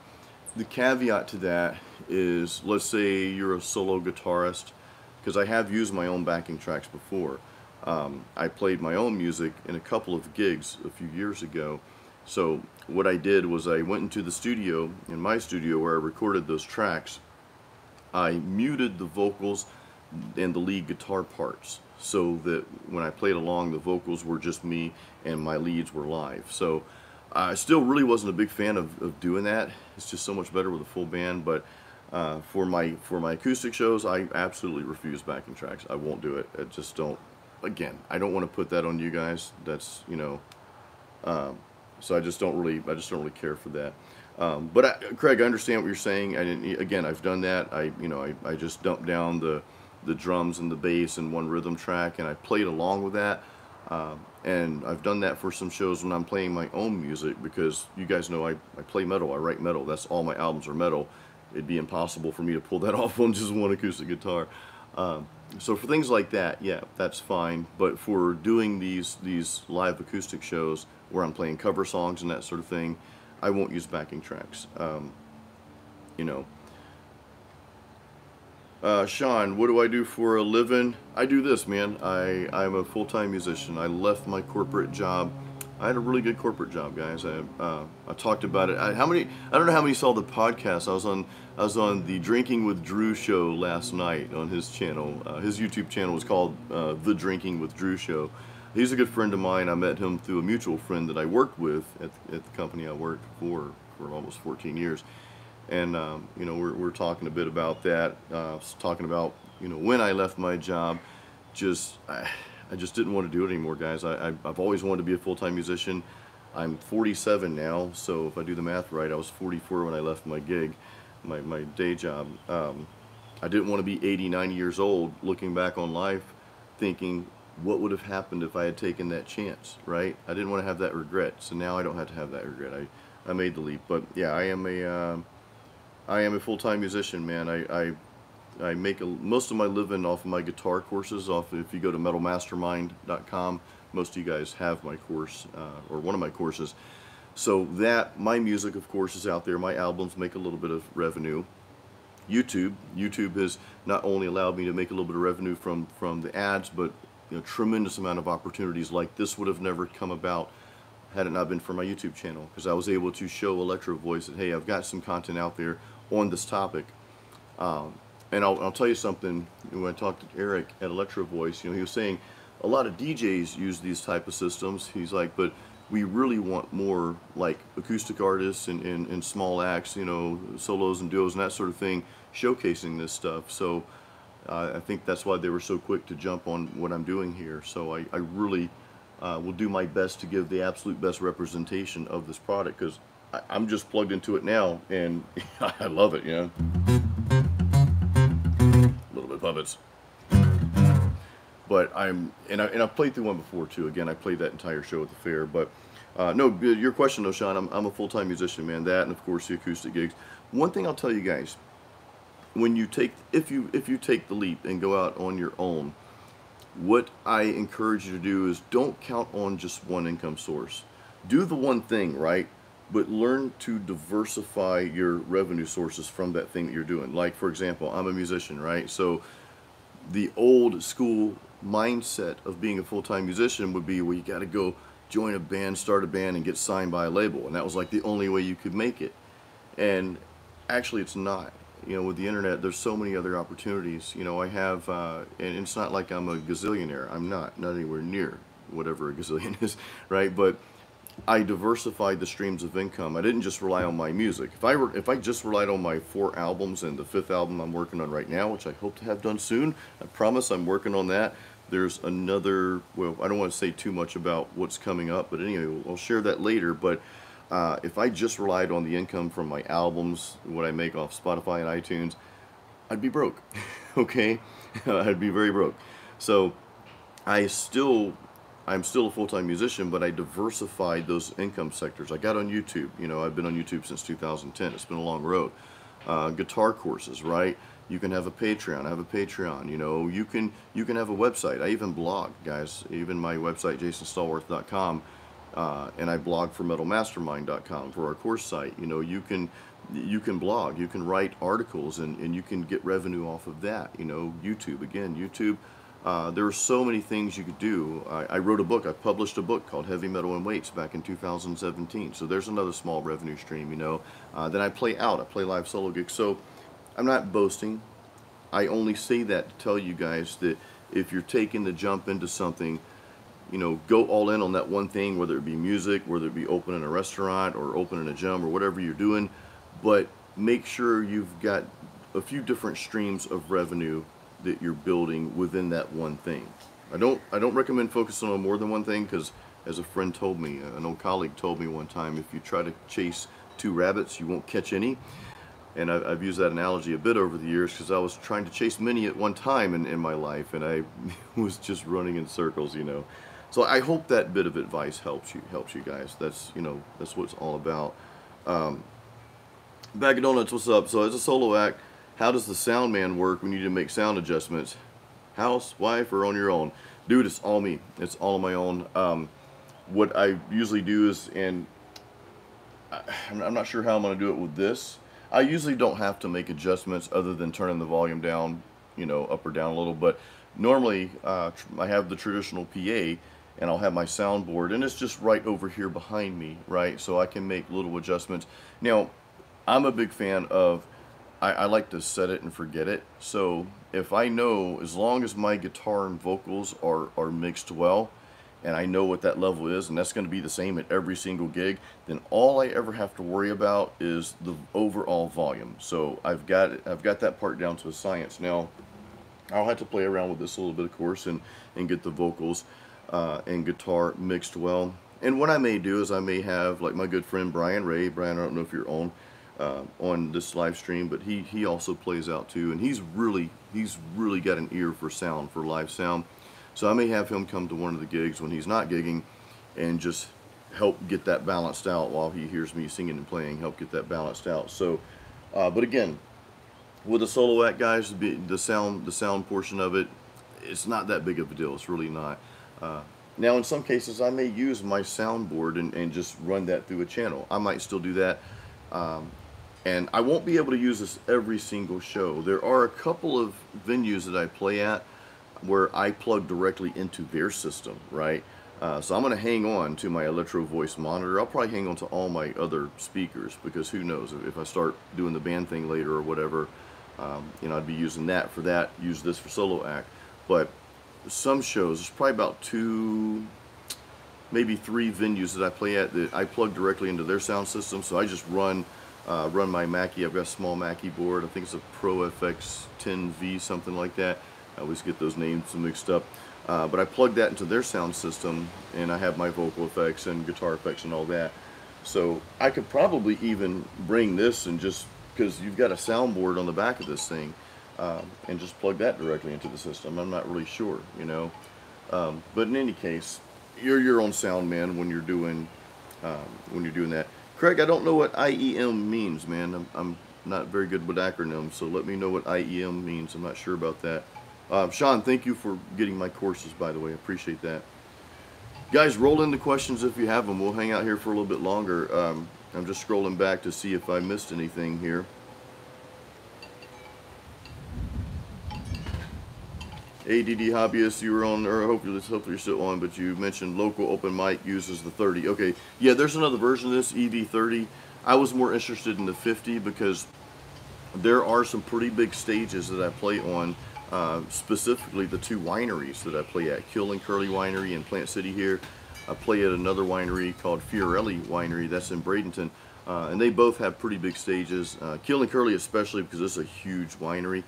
the caveat to that is, let's say you're a solo guitarist, because I have used my own backing tracks before. Um, I played my own music in a couple of gigs a few years ago. So what I did was I went into the studio, in my studio where I recorded those tracks, I muted the vocals and the lead guitar parts so that when I played along the vocals were just me and my leads were live. So I still really wasn't a big fan of, of doing that. It's just so much better with a full band. But uh, for my for my acoustic shows, I absolutely refuse backing tracks. I won't do it. I just don't. Again, I don't want to put that on you guys. That's you know. Um, so I just don't really I just don't really care for that. Um, but I, Craig, I understand what you're saying. And again, I've done that. I you know I, I just dumped down the the drums and the bass in one rhythm track, and I played along with that. Um, and I've done that for some shows when I'm playing my own music because you guys know I, I play metal, I write metal. That's all my albums are metal. It'd be impossible for me to pull that off on just one acoustic guitar. Um, so for things like that, yeah, that's fine. But for doing these these live acoustic shows where I'm playing cover songs and that sort of thing, I won't use backing tracks. Um, you know, uh, Sean, what do I do for a living? I do this, man. I, I'm a full-time musician. I left my corporate job. I had a really good corporate job, guys. I, uh, I talked about it. I, how many? I don't know how many saw the podcast. I was on I was on the Drinking with Drew show last night on his channel. Uh, his YouTube channel was called uh, The Drinking with Drew Show. He's a good friend of mine. I met him through a mutual friend that I worked with at, at the company I worked for for almost 14 years. And um, you know we're, we're talking a bit about that uh, talking about you know when I left my job just I, I just didn't want to do it anymore guys. I, I, have always wanted to be a full-time musician. I'm 47 now so if I do the math right I was 44 when I left my gig my, my day job. Um, I didn't want to be 80 90 years old looking back on life thinking what would have happened if I had taken that chance right I didn't want to have that regret so now I don't have to have that regret I I made the leap but yeah I am a uh, I am a full-time musician, man. I, I, I make a, most of my living off of my guitar courses. Off if you go to metalmastermind.com, most of you guys have my course uh, or one of my courses. So that my music, of course, is out there. My albums make a little bit of revenue. YouTube, YouTube has not only allowed me to make a little bit of revenue from from the ads, but you know, tremendous amount of opportunities like this would have never come about had it not been for my YouTube channel because I was able to show Electro Voice that hey, I've got some content out there on this topic. Um, and I'll, I'll, tell you something, when I talked to Eric at Electro Voice, you know, he was saying a lot of DJs use these type of systems. He's like, but we really want more like acoustic artists and, and, and small acts, you know, solos and duos and that sort of thing, showcasing this stuff. So uh, I think that's why they were so quick to jump on what I'm doing here. So I, I really uh, will do my best to give the absolute best representation of this product because I, am just plugged into it now, and I love it, you know. A little bit of puppets. But I'm, and, I, and I've played through one before too. Again, I played that entire show at the fair. But uh, no, your question though, Sean, I'm, I'm a full-time musician, man. That and of course the acoustic gigs. One thing I'll tell you guys, when you take, if you if you take the leap and go out on your own, what I encourage you to do is don't count on just one income source. Do the one thing, right? but learn to diversify your revenue sources from that thing that you're doing. Like, for example, I'm a musician, right? So the old school mindset of being a full-time musician would be, well, you got to go join a band, start a band, and get signed by a label. And that was like the only way you could make it. And actually, it's not. You know, with the internet, there's so many other opportunities. You know, I have, uh, and it's not like I'm a gazillionaire. I'm not, not anywhere near whatever a gazillion is, right? But I diversified the streams of income. I didn't just rely on my music. If I were, if I just relied on my four albums and the fifth album I'm working on right now, which I hope to have done soon, I promise I'm working on that. There's another. Well, I don't want to say too much about what's coming up, but anyway, I'll share that later. But Uh, if I just relied on the income from my albums, what I make off Spotify and iTunes, I'd be broke. okay, I'd be very broke. So I still, I'm still a full-time musician, but I diversified those income sectors. I got on YouTube. You know, I've been on YouTube since 2010. It's been a long road. Uh, guitar courses, right? You can have a Patreon. I have a Patreon. You know, you can you can have a website. I even blog, guys. Even my website, jasonstallworth.com, uh, and I blog for MetalMastermind.com for our course site. You know, you can you can blog, you can write articles, and, and you can get revenue off of that. You know, YouTube again, YouTube. Uh, there are so many things you could do. I, I, wrote a book. I published a book called Heavy Metal and Weights back in 2017. So there's another small revenue stream. You know. Uh, then I play out. I play live solo gigs. So I'm not boasting. I only say that to tell you guys that if you're taking the jump into something, you know, go all in on that one thing, whether it be music, whether it be opening a restaurant or opening a gym or whatever you're doing, but make sure you've got a few different streams of revenue that you're building within that one thing. I don't I don't recommend focusing on more than one thing because as a friend told me, an old colleague told me one time, if you try to chase two rabbits, you won't catch any. And I, have used that analogy a bit over the years because I was trying to chase many at one time in, in my life and I was just running in circles, you know. So I hope that bit of advice helps you helps you guys. That's you know that's what it's all about. Um, Bag of Donuts, what's up? So as a solo act, how does the sound man work when you need to make sound adjustments? House, wife, or on your own? Dude, it's all me. It's all on my own. Um, what I usually do is, and I, I'm not sure how I'm going to do it with this. I usually don't have to make adjustments other than turning the volume down, you know, up or down a little. But normally uh, I have the traditional PA and I'll have my soundboard and it's just right over here behind me, right? So I can make little adjustments. Now, I'm a big fan of, I, I, like to set it and forget it. So if I know, as long as my guitar and vocals are, are mixed well, and I know what that level is, and that's going to be the same at every single gig, then all I ever have to worry about is the overall volume. So I've got I've got that part down to a science. Now, I'll have to play around with this a little bit, of course, and, and get the vocals uh, and guitar mixed well. And what I may do is I may have, like my good friend Brian Ray, Brian, I don't know if you're on, uh, on this live stream, but he, he also plays out too, and he's really, he's really got an ear for sound, for live sound. So I may have him come to one of the gigs when he's not gigging and just help get that balanced out while he hears me singing and playing, help get that balanced out. So, uh, but again, with a solo act, guys, the sound, the sound portion of it, it's not that big of a deal. It's really not. Uh, now, in some cases, I may use my soundboard and, and just run that through a channel. I might still do that. Um, and I won't be able to use this every single show. There are a couple of venues that I play at where I plug directly into their system, right? Uh, so I'm going to hang on to my Electro Voice monitor. I'll probably hang on to all my other speakers because who knows if I start doing the band thing later or whatever, um, you know, I'd be using that for that, use this for solo act. But some shows, there's probably about two, maybe three venues that I play at that I plug directly into their sound system. So I just run uh, run my Mackie. I've got a small Mackie board. I think it's a Pro FX 10V, something like that. I always get those names mixed up. Uh, but I plug that into their sound system and I have my vocal effects and guitar effects and all that. So I could probably even bring this and just, because you've got a soundboard on the back of this thing, um, and just plug that directly into the system. I'm not really sure, you know. Um, but in any case, you're your own sound man when you're doing um, when you're doing that. Craig, I don't know what IEM means, man. I'm, I'm not very good with acronyms, so let me know what IEM means. I'm not sure about that. Uh, Sean, thank you for getting my courses, by the way. I appreciate that. Guys, roll in the questions if you have them. We'll hang out here for a little bit longer. Um, I'm just scrolling back to see if I missed anything here. ADD hobbyist, you were on, or hopefully, hopefully you're still on, but you mentioned local open mic uses the 30. Okay, yeah, there's another version of this, EV30. I was more interested in the 50 because there are some pretty big stages that I play on uh, specifically the two wineries that I play at, Keel and Curley Winery in Plant City here. I play at another winery called Fiorelli Winery, that's in Bradenton. Uh, and they both have pretty big stages. Uh, Keel and Curley especially because it's a huge winery.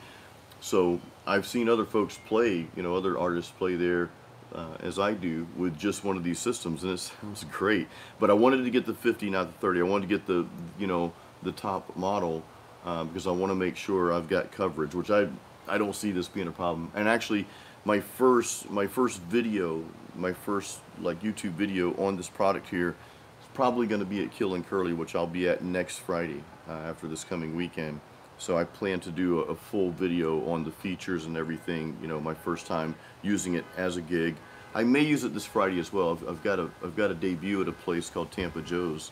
So I've seen other folks play, you know, other artists play there uh, as I do with just one of these systems, and it sounds great. But I wanted to get the 50, not the 30. I wanted to get the you know the top model uh, because I want to make sure I've got coverage, which I I don't see this being a problem. And actually, my first my first video, my first like YouTube video on this product here, is probably going to be at Keel and Curley, which I'll be at next Friday uh, after this coming weekend. So I plan to do a, full video on the features and everything. You know, my first time using it as a gig. I may use it this Friday as well. I've, I've got a I've got a debut at a place called Tampa Joe's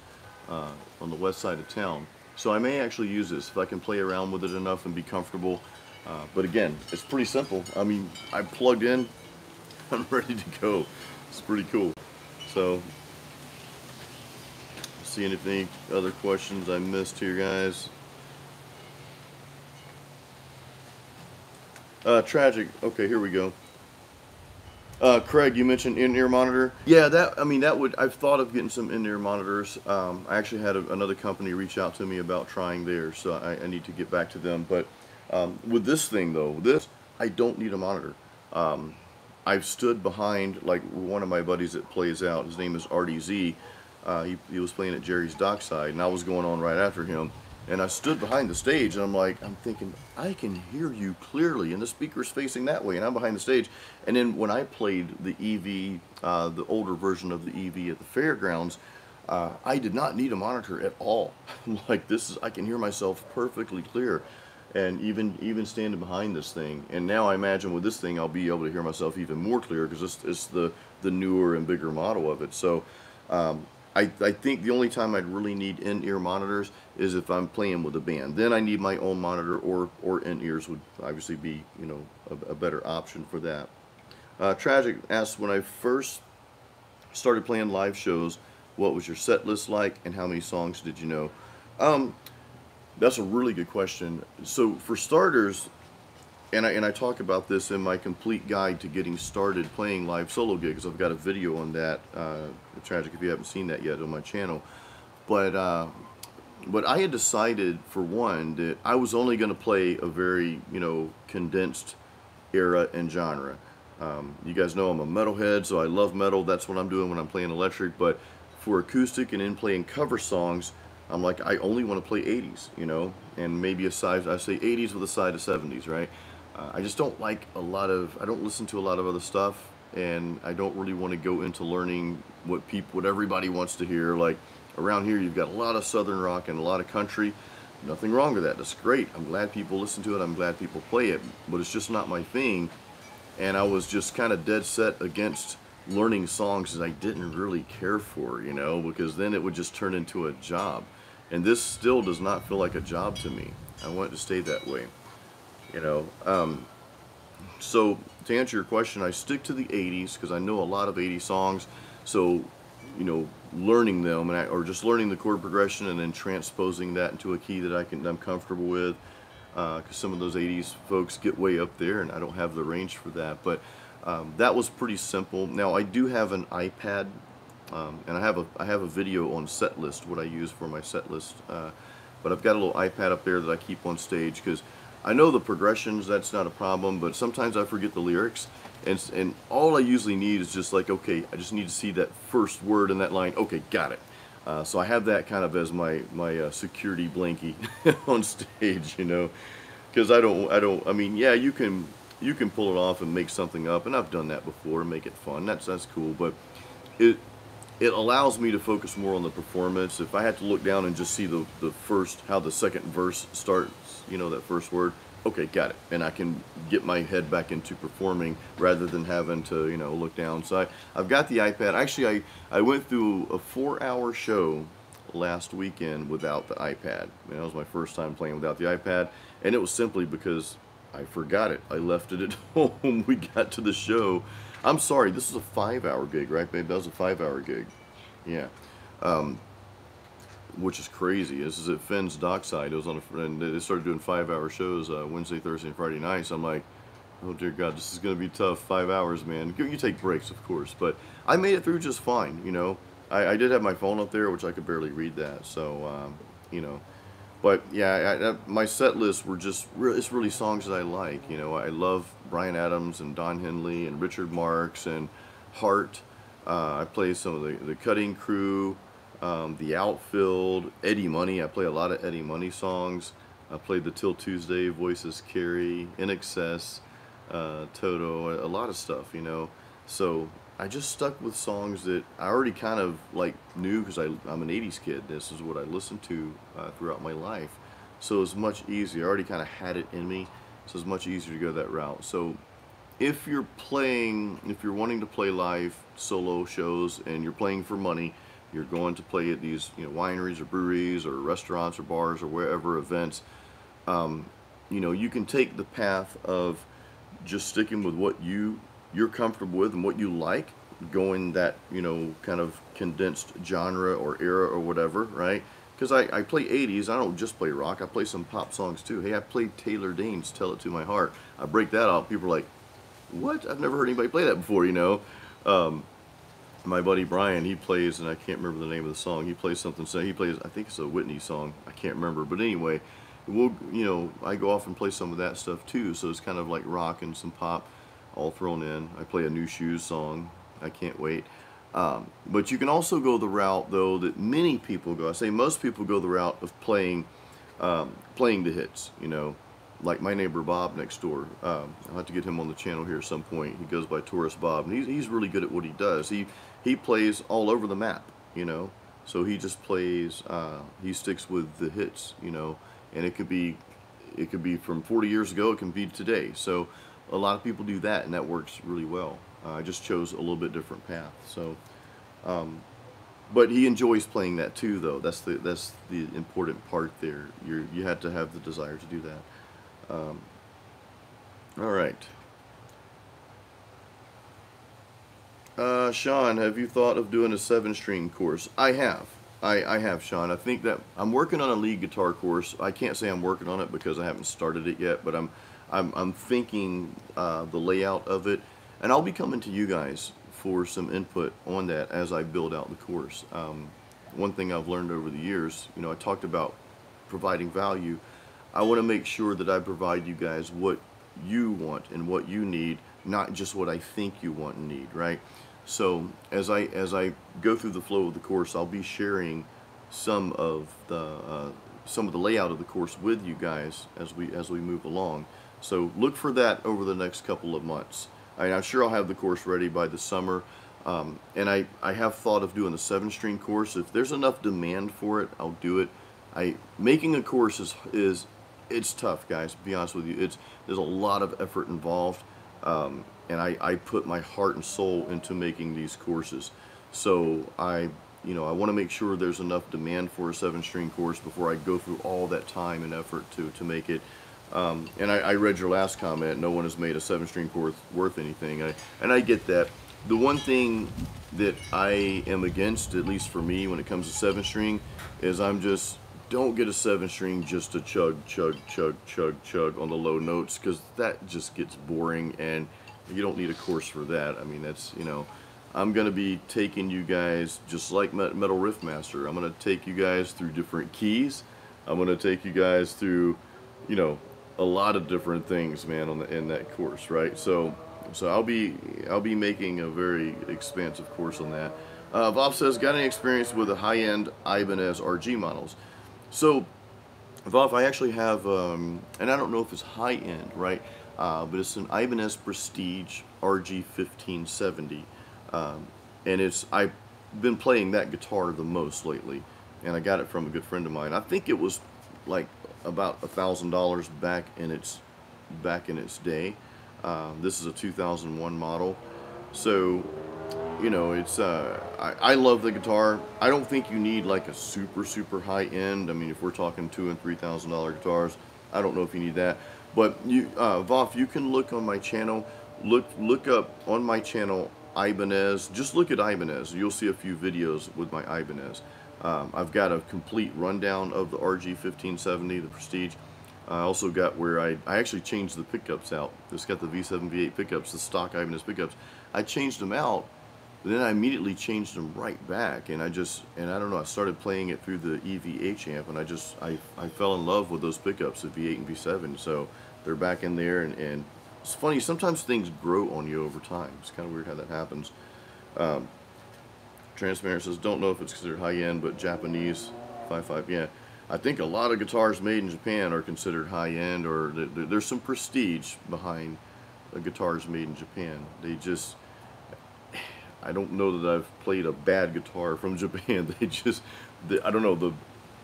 uh, on the west side of town. So I may actually use this if I can play around with it enough and be comfortable. Uh, but again, it's pretty simple. I mean, I plugged in, I'm ready to go. It's pretty cool. So, see anything other questions I missed here, guys? Uh, tragic. Okay, here we go. Uh, Craig, you mentioned in-ear monitor. Yeah, that I mean that would I've thought of getting some in-ear monitors. Um, I actually had a, another company reach out to me about trying theirs, so I, I need to get back to them. But um, with this thing though, this I don't need a monitor. Um, I've stood behind like one of my buddies that plays out. His name is RDZ. Uh, he, he was playing at Jerry's Dockside, and I was going on right after him and I stood behind the stage and I'm like, I'm thinking, I can hear you clearly and the speaker's facing that way and I'm behind the stage. And then when I played the EV, uh, the older version of the EV at the fairgrounds, uh, I did not need a monitor at all. like this is, I can hear myself perfectly clear and even even standing behind this thing. And now I imagine with this thing, I'll be able to hear myself even more clear because it's, it's the, the newer and bigger model of it. So um, I, I think the only time I'd really need in-ear monitors is if I'm playing with a band. Then I need my own monitor or, or in-ears would obviously be, you know, a, a better option for that. Uh, Tragic asks, when I first started playing live shows, what was your set list like and how many songs did you know? Um, that's a really good question. So for starters, and I, and I talk about this in my complete guide to getting started playing live solo gigs. I've got a video on that, uh, tragic if you haven't seen that yet on my channel. But uh, but I had decided for one that I was only going to play a very you know condensed era and genre. Um, you guys know I'm a metalhead, so I love metal. That's what I'm doing when I'm playing electric. But for acoustic and in playing cover songs, I'm like I only want to play 80s, you know, and maybe a side I say 80s with a side of 70s, right? Uh, I just don't like a lot of, I don't listen to a lot of other stuff and I don't really want to go into learning what people, what everybody wants to hear. Like around here, you've got a lot of Southern rock and a lot of country. Nothing wrong with that. That's great. I'm glad people listen to it. I'm glad people play it, but it's just not my thing. And I was just kind of dead set against learning songs that I didn't really care for, you know, because then it would just turn into a job. And this still does not feel like a job to me. I want it to stay that way you know. Um, so to answer your question, I stick to the 80s because I know a lot of 80 songs. So, you know, learning them and I, or just learning the chord progression and then transposing that into a key that I can I'm comfortable with. Because uh, some of those 80s folks get way up there and I don't have the range for that. But um, that was pretty simple. Now I do have an iPad um, and I have a I have a video on set list what I use for my set list. Uh, but I've got a little iPad up there that I keep on stage because I know the progressions, that's not a problem, but sometimes I forget the lyrics. And, and all I usually need is just like, okay, I just need to see that first word in that line. Okay, got it. Uh, so I have that kind of as my, my uh, security blankie on stage, you know, because I don't, I don't, I mean, yeah, you can, you can pull it off and make something up, and I've done that before, and make it fun. That's, that's cool, but it, it allows me to focus more on the performance. If I had to look down and just see the, the first, how the second verse starts, you know, that first word, okay, got it. And I can get my head back into performing rather than having to, you know, look down. So I, I've got the iPad. Actually, I, I went through a four hour show last weekend without the iPad. And that was my first time playing without the iPad. And it was simply because I forgot it. I left it at home. we got to the show I'm sorry, this is a five hour gig, right, babe? That was a five hour gig. Yeah. Um, which is crazy. This is at Finn's Dockside. It was on a, and they started doing five hour shows uh, Wednesday, Thursday, and Friday nights. I'm like, oh dear God, this is going to be tough. Five hours, man. You take breaks, of course, but I made it through just fine. You know, I, I did have my phone up there, which I could barely read that. So, um, you know, but yeah, I, I, my set lists were just re it's really songs that I like. You know, I love Bryan Adams and Don Henley and Richard Marx and Heart. Uh, I play some of the, the Cutting Crew, um, the Outfield, Eddie Money. I play a lot of Eddie Money songs. I played the 'Til Tuesday, Voices Carry, INXS, uh, Toto, a, lot of stuff, you know. So I just stuck with songs that I already kind of like knew because I'm an 80s kid. This is what I listened to uh, throughout my life. So it was much easier. I already kind of had it in me. So it's much easier to go that route. So if you're playing, if you're wanting to play live solo shows and you're playing for money, you're going to play at these you know, wineries or breweries or restaurants or bars or wherever events, um, you know, you can take the path of just sticking with what you you're comfortable with and what you like, going that you know kind of condensed genre or era or whatever, right? Because I, I play 80s, I don't just play rock, I play some pop songs too. Hey, I played Taylor Dayne's Tell It To My Heart. I break that out, people are like, what? I've never heard anybody play that before, you know? Um, my buddy Brian, he plays, and I can't remember the name of the song. He plays something. So he plays, I think it's a Whitney song. I can't remember, but anyway, we'll, you know, I go off and play some of that stuff too. So it's kind of like rock and some pop, all thrown in. I play a Nu Shooz song. I can't wait. Um, but you can also go the route though that many people go. I say most people go the route of playing, um, playing the hits. You know, like my neighbor Bob next door. Um, I'll have to get him on the channel here at some point. He goes by Tourist Bob, and he's, he's really good at what he does. He he plays all over the map, you know. So he just plays. Uh, he sticks with the hits, you know, and it could be it could be from 40 years ago. It can be today. So a lot of people do that, and that works really well. Uh, I just chose a little bit different path. So. Um, but he enjoys playing that too, though. That's the that's the important part there. You you had to have the desire to do that. Um, all right. Uh, Sean, have you thought of doing a seven string course? I have. I, I have, Sean. I think that I'm working on a lead guitar course. I can't say I'm working on it because I haven't started it yet, but I'm I'm, I'm thinking uh, the layout of it, and I'll be coming to you guys for some input on that as I build out the course. Um, one thing I've learned over the years, you know, I talked about providing value. I want to make sure that I provide you guys what you want and what you need, not just what I think you want and need, right? So as I as I go through the flow of the course, I'll be sharing some of the uh, some of the layout of the course with you guys as we as we move along. So look for that over the next couple of months. I am sure I'll have the course ready by the summer. Um, and I, I have thought of doing a seven string course. If there's enough demand for it, I'll do it. I making a course is is it's tough, guys. To be honest with you, it's there's a lot of effort involved, um, and I, I put my heart and soul into making these courses. So I, you know, I want to make sure there's enough demand for a seven-string course before I go through all that time and effort to to make it. Um, and I, I, read your last comment. No one has made a seven-string course worth anything, I, and I get that. The one thing that I am against, at least for me, when it comes to seven-string, is I'm just don't get a seven string just to chug, chug, chug, chug, chug on the low notes because that just gets boring and you don't need a course for that. I mean, that's, you know, I'm going to be taking you guys just like Metal Riff Master. I'm going to take you guys through different keys. I'm going to take you guys through, you know, a lot of different things, man, on the, in that course, right? So, so I'll be I'll be making a very expansive course on that. Uh, Bob says, got any experience with the high-end Ibanez RG models? So, Voff, I actually have, um, and I don't know if it's high end, right? Uh, but it's an Ibanez Prestige RG 1570. Um, and it's, I've been playing that guitar the most lately. And I got it from a good friend of mine. I think it was like about a thousand dollars back in its back in its day. Uh, this is a 2001 model. So you know, it's uh, I, I love the guitar. I don't think you need like a super super high end. I mean, if we're talking two and three thousand dollar guitars, I don't know if you need that. But you, uh, Voff, you can look on my channel. Look look up on my channel Ibanez. Just look at Ibanez. You'll see a few videos with my Ibanez. Um, I've got a complete rundown of the RG 1570, the Prestige. I also got where I, I actually changed the pickups out. It's got the V7, V8 pickups, the stock Ibanez pickups. I changed them out but then I immediately changed them right back, and I just, and I don't know, I started playing it through the EVH amp, and I just, I, I fell in love with those pickups, the V8 and V7, so they're back in there, and, and it's funny, sometimes things grow on you over time. It's kind of weird how that happens. Um, Transparent says, don't know if it's considered high end, but Japanese 5.5. Yeah, I think a lot of guitars made in Japan are considered high end, or th th there's some prestige behind the guitars made in Japan. They just, I don't know that I've played a bad guitar from Japan. They just, the, I don't know the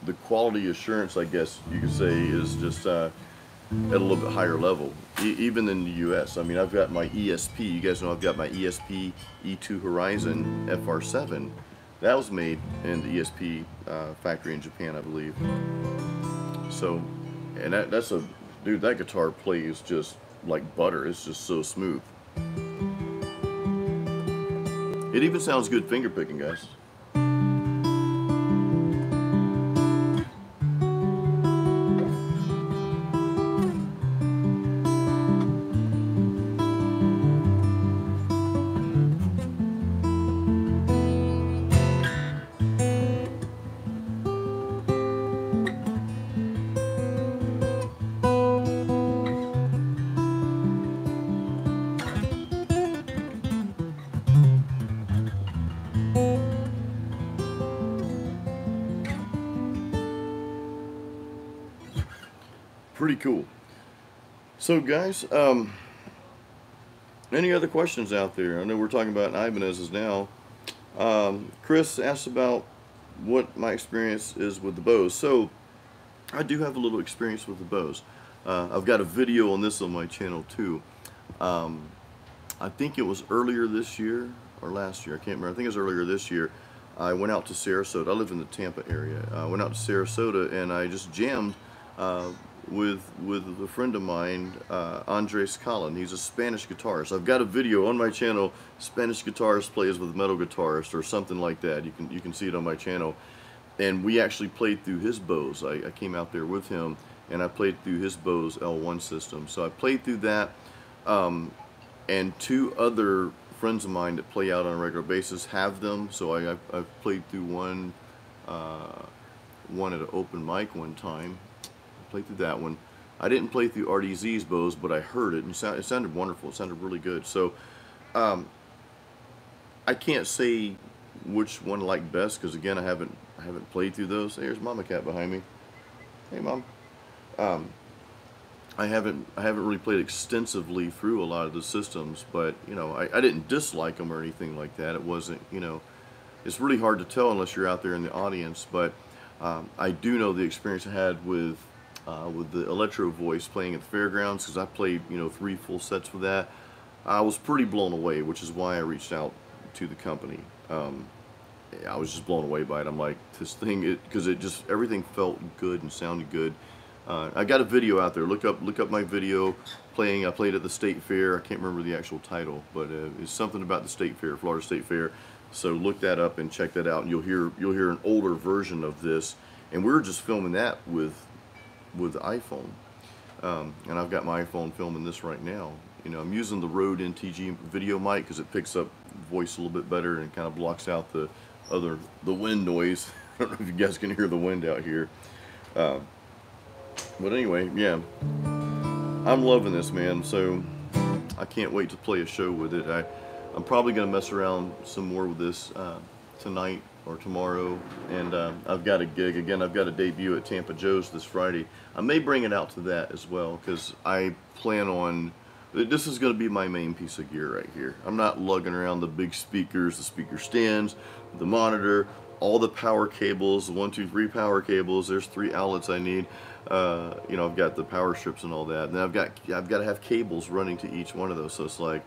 the quality assurance, I guess you could say, is just uh, at a little bit higher level, e even in the U.S. I mean, I've got my ESP. You guys know I've got my ESP E2 Horizon FR7. That was made in the ESP uh, factory in Japan, I believe. So, and that, that's a dude. That guitar plays just like butter. It's just so smooth. It even sounds good finger picking, guys. So guys, um, any other questions out there? I know we're talking about Ibanez's now. Um, Chris asked about what my experience is with the Bose. So I do have a little experience with the Bose. Uh, I've got a video on this on my channel too. Um, I think it was earlier this year or last year. I can't remember. I think it was earlier this year. I went out to Sarasota. I live in the Tampa area. I went out to Sarasota and I just jammed uh, with with a friend of mine, uh, Andres Collin. He's a Spanish guitarist. I've got a video on my channel. Spanish guitarist plays with metal guitarist or something like that. You can you can see it on my channel. And we actually played through his Bose. I, I came out there with him and I played through his Bose L1 system. So I played through that. Um, and two other friends of mine that play out on a regular basis have them. So I, I've, I've played through one, uh, one at an open mic one time played through that one. I didn't play through RDZ's Bose, but I heard it, and it, sound, it sounded wonderful. It sounded really good. So, um, I can't say which one I like best because again, I haven't I haven't played through those. There's Mama Cat behind me. Hey, Mom. Um, I haven't I haven't really played extensively through a lot of the systems, but you know, I, I didn't dislike them or anything like that. It wasn't, you know, it's really hard to tell unless you're out there in the audience. But um, I do know the experience I had with uh, with the electro voice playing at the fairgrounds because I played you know three full sets with that. I was pretty blown away which is why I reached out to the company. Um, I was just blown away by it. I'm like this thing because it, it, just everything felt good and sounded good. Uh, I got a video out there. Look up look up my video playing. I played at the state fair. I can't remember the actual title but uh, it's something about the state fair Florida State Fair. So look that up and check that out and you'll hear you'll hear an older version of this. And we were just filming that with with the iPhone. Um, and I've got my iPhone filming this right now. You know, I'm using the Rode NTG video mic because it picks up voice a little bit better and kind of blocks out the other, the wind noise. I don't know if you guys can hear the wind out here. Uh, but anyway, yeah, I'm loving this, man. So I can't wait to play a show with it. I, I'm probably going to mess around some more with this uh, tonight or tomorrow. And uh, I've got a gig. Again, I've got a debut at Tampa Joe's this Friday. I may bring it out to that as well because I plan on, this is going to be my main piece of gear right here. I'm not lugging around the big speakers, the speaker stands, the monitor, all the power cables, the one, two, three power cables. There's three outlets I need. Uh, you know, I've got the power strips and all that. And then I've got, I've got to have cables running to each one of those. So it's like,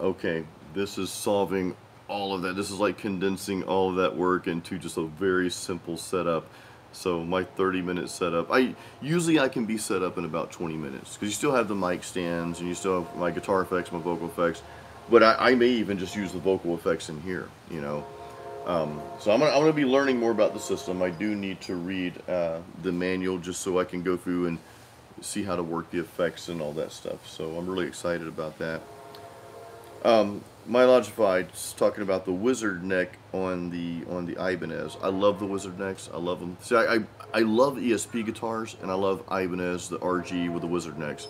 okay, this is solving all of that. This is like condensing all of that work into just a very simple setup. So my 30 minute setup, I usually I can be set up in about 20 minutes because you still have the mic stands and you still have my guitar effects, my vocal effects, but I, I may even just use the vocal effects in here, you know. Um, so I'm gonna, I'm gonna be learning more about the system. I do need to read uh, the manual just so I can go through and see how to work the effects and all that stuff. So I'm really excited about that. Um, my Logify is talking about the wizard neck on the on the Ibanez. I love the wizard necks. I love them. See, I, I, I love ESP guitars and I love Ibanez, the RG with the wizard necks.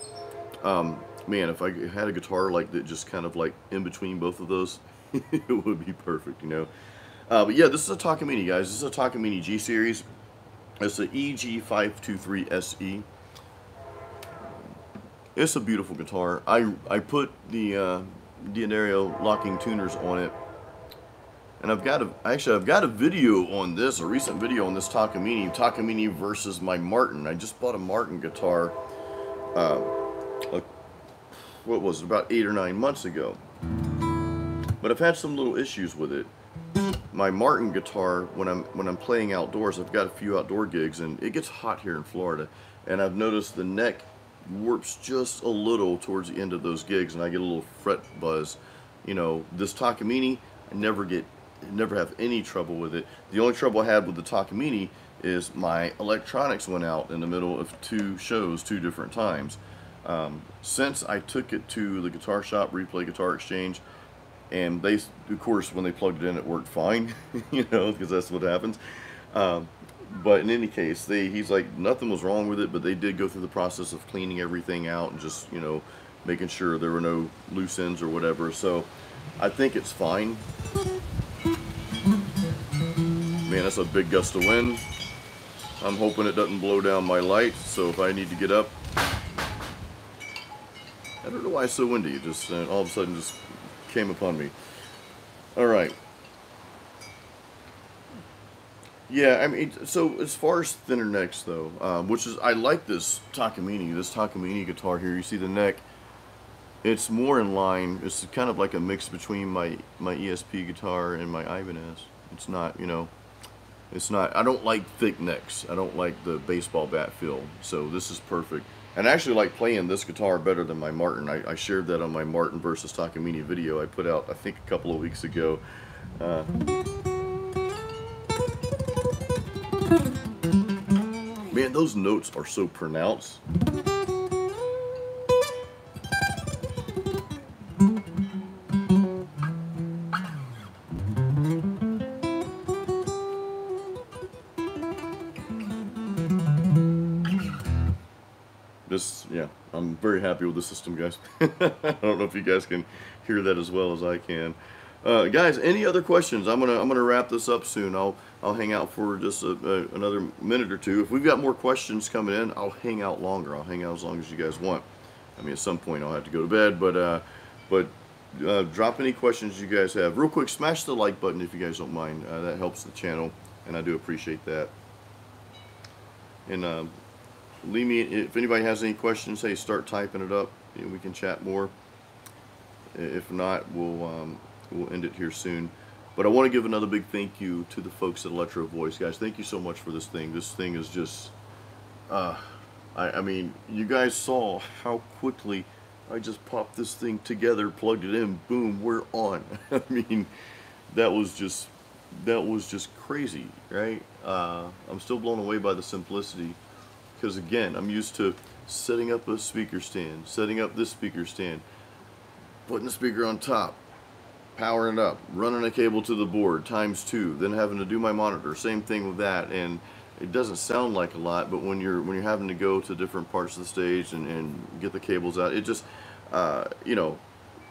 Um, man, if I had a guitar like that, just kind of like in between both of those, it would be perfect, you know. Uh, but yeah, this is a Takamine, guys. This is a Takamine G series. It's the EG523 SE. It's a beautiful guitar. I I put the uh, D'Addario locking tuners on it, and I've got a actually I've got a video on this, a recent video on this Takamine, Takamine versus my Martin. I just bought a Martin guitar. Uh, like, what was it, about eight or nine months ago. But I've had some little issues with it. My Martin guitar, when I'm when I'm playing outdoors, I've got a few outdoor gigs, and it gets hot here in Florida, and I've noticed the neck warps just a little towards the end of those gigs and I get a little fret buzz. You know, this Takamine, I never get, never have any trouble with it. The only trouble I had with the Takamine is my electronics went out in the middle of two shows, two different times. Um, since I took it to the guitar shop, Replay Guitar Exchange, and they, of course, when they plugged it in, it worked fine, you know, because that's what happens. Um, but in any case, they he's like nothing was wrong with it, but they did go through the process of cleaning everything out and just you know making sure there were no loose ends or whatever. So I think it's fine. Man, that's a big gust of wind. I'm hoping it doesn't blow down my light. So if I need to get up, I don't know why it's so windy. It just uh, all of a sudden just came upon me. All right. Yeah, I mean, so as far as thinner necks though, um, which is I like this Takamine, this Takamine guitar here. You see the neck; it's more in line. It's kind of like a mix between my my ESP guitar and my Ibanez. It's not, you know, it's not. I don't like thick necks. I don't like the baseball bat feel. So this is perfect. And I actually like playing this guitar better than my Martin. I, I shared that on my Martin versus Takamine video I put out I think a couple of weeks ago. Uh, those notes are so pronounced. This, yeah, I'm very happy with the system, guys. I don't know if you guys can hear that as well as I can. Uh, guys, any other questions? I'm gonna I'm gonna wrap this up soon. I'll I'll hang out for just a, a, another minute or two. If we've got more questions coming in, I'll hang out longer. I'll hang out as long as you guys want. I mean, at some point I'll have to go to bed, but uh, but uh, drop any questions you guys have. Real quick, smash the like button if you guys don't mind. Uh, that helps the channel, and I do appreciate that. And uh, leave me if anybody has any questions. Hey, start typing it up. we can chat more. If not, we'll. Um, we'll end it here soon. But I want to give another big thank you to the folks at Electro Voice, guys. Thank you so much for this thing. This thing is just, uh, I, I mean, you guys saw how quickly I just popped this thing together, plugged it in, boom, we're on. I mean, that was just, that was just crazy, right? Uh, I'm still blown away by the simplicity because again, I'm used to setting up a speaker stand, setting up this speaker stand, putting the speaker on top, powering it up, running a cable to the board times two, then having to do my monitor, same thing with that. And it doesn't sound like a lot, but when you're when you're having to go to different parts of the stage and, and get the cables out, it just, uh, you know,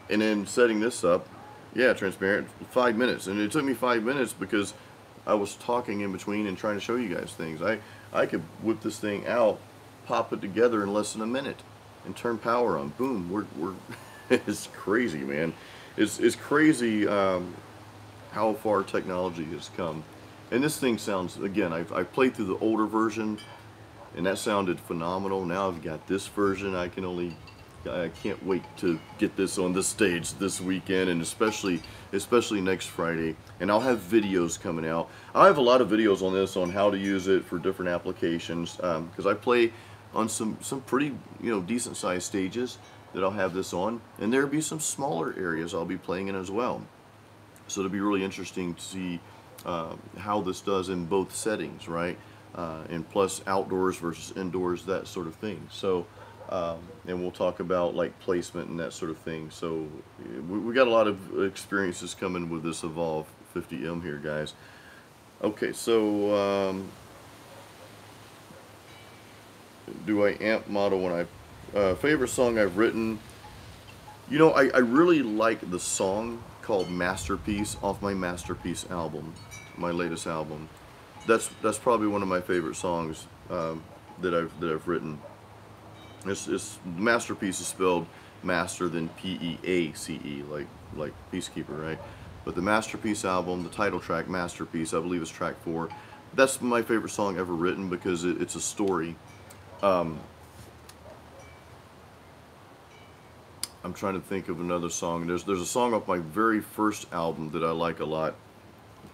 and then setting this up, yeah, transparent, five minutes. And it took me five minutes because I was talking in between and trying to show you guys things. I, I could whip this thing out, pop it together in less than a minute, and turn power on. Boom, we're, we're it's crazy, man it's, it's crazy um, how far technology has come. And this thing sounds, again, I've, I've played through the older version and that sounded phenomenal. Now I've got this version. I can only, I can't wait to get this on this stage this weekend and especially, especially next Friday. And I'll have videos coming out. I have a lot of videos on this on how to use it for different applications because um, I play on some, some pretty, you know, decent sized stages that I'll have this on. And there'll be some smaller areas I'll be playing in as well. So it'll be really interesting to see uh, how this does in both settings, right? Uh, and plus outdoors versus indoors, that sort of thing. So, um, and we'll talk about like placement and that sort of thing. So we, we got a lot of experiences coming with this Evolve 50M here, guys. Okay, so um, do I amp model when I uh, favorite song I've written. You know, I, I really like the song called Masterpiece off my Masterpiece album, my latest album. That's that's probably one of my favorite songs um, that I've that I've written. It's, it's Masterpiece is spelled master than P E A C E like like Peacekeeper, right? But the Masterpiece album, the title track Masterpiece, I believe is track four. That's my favorite song ever written because it, it's a story. Um, I'm trying to think of another song. There's there's a song off my very first album that I like a lot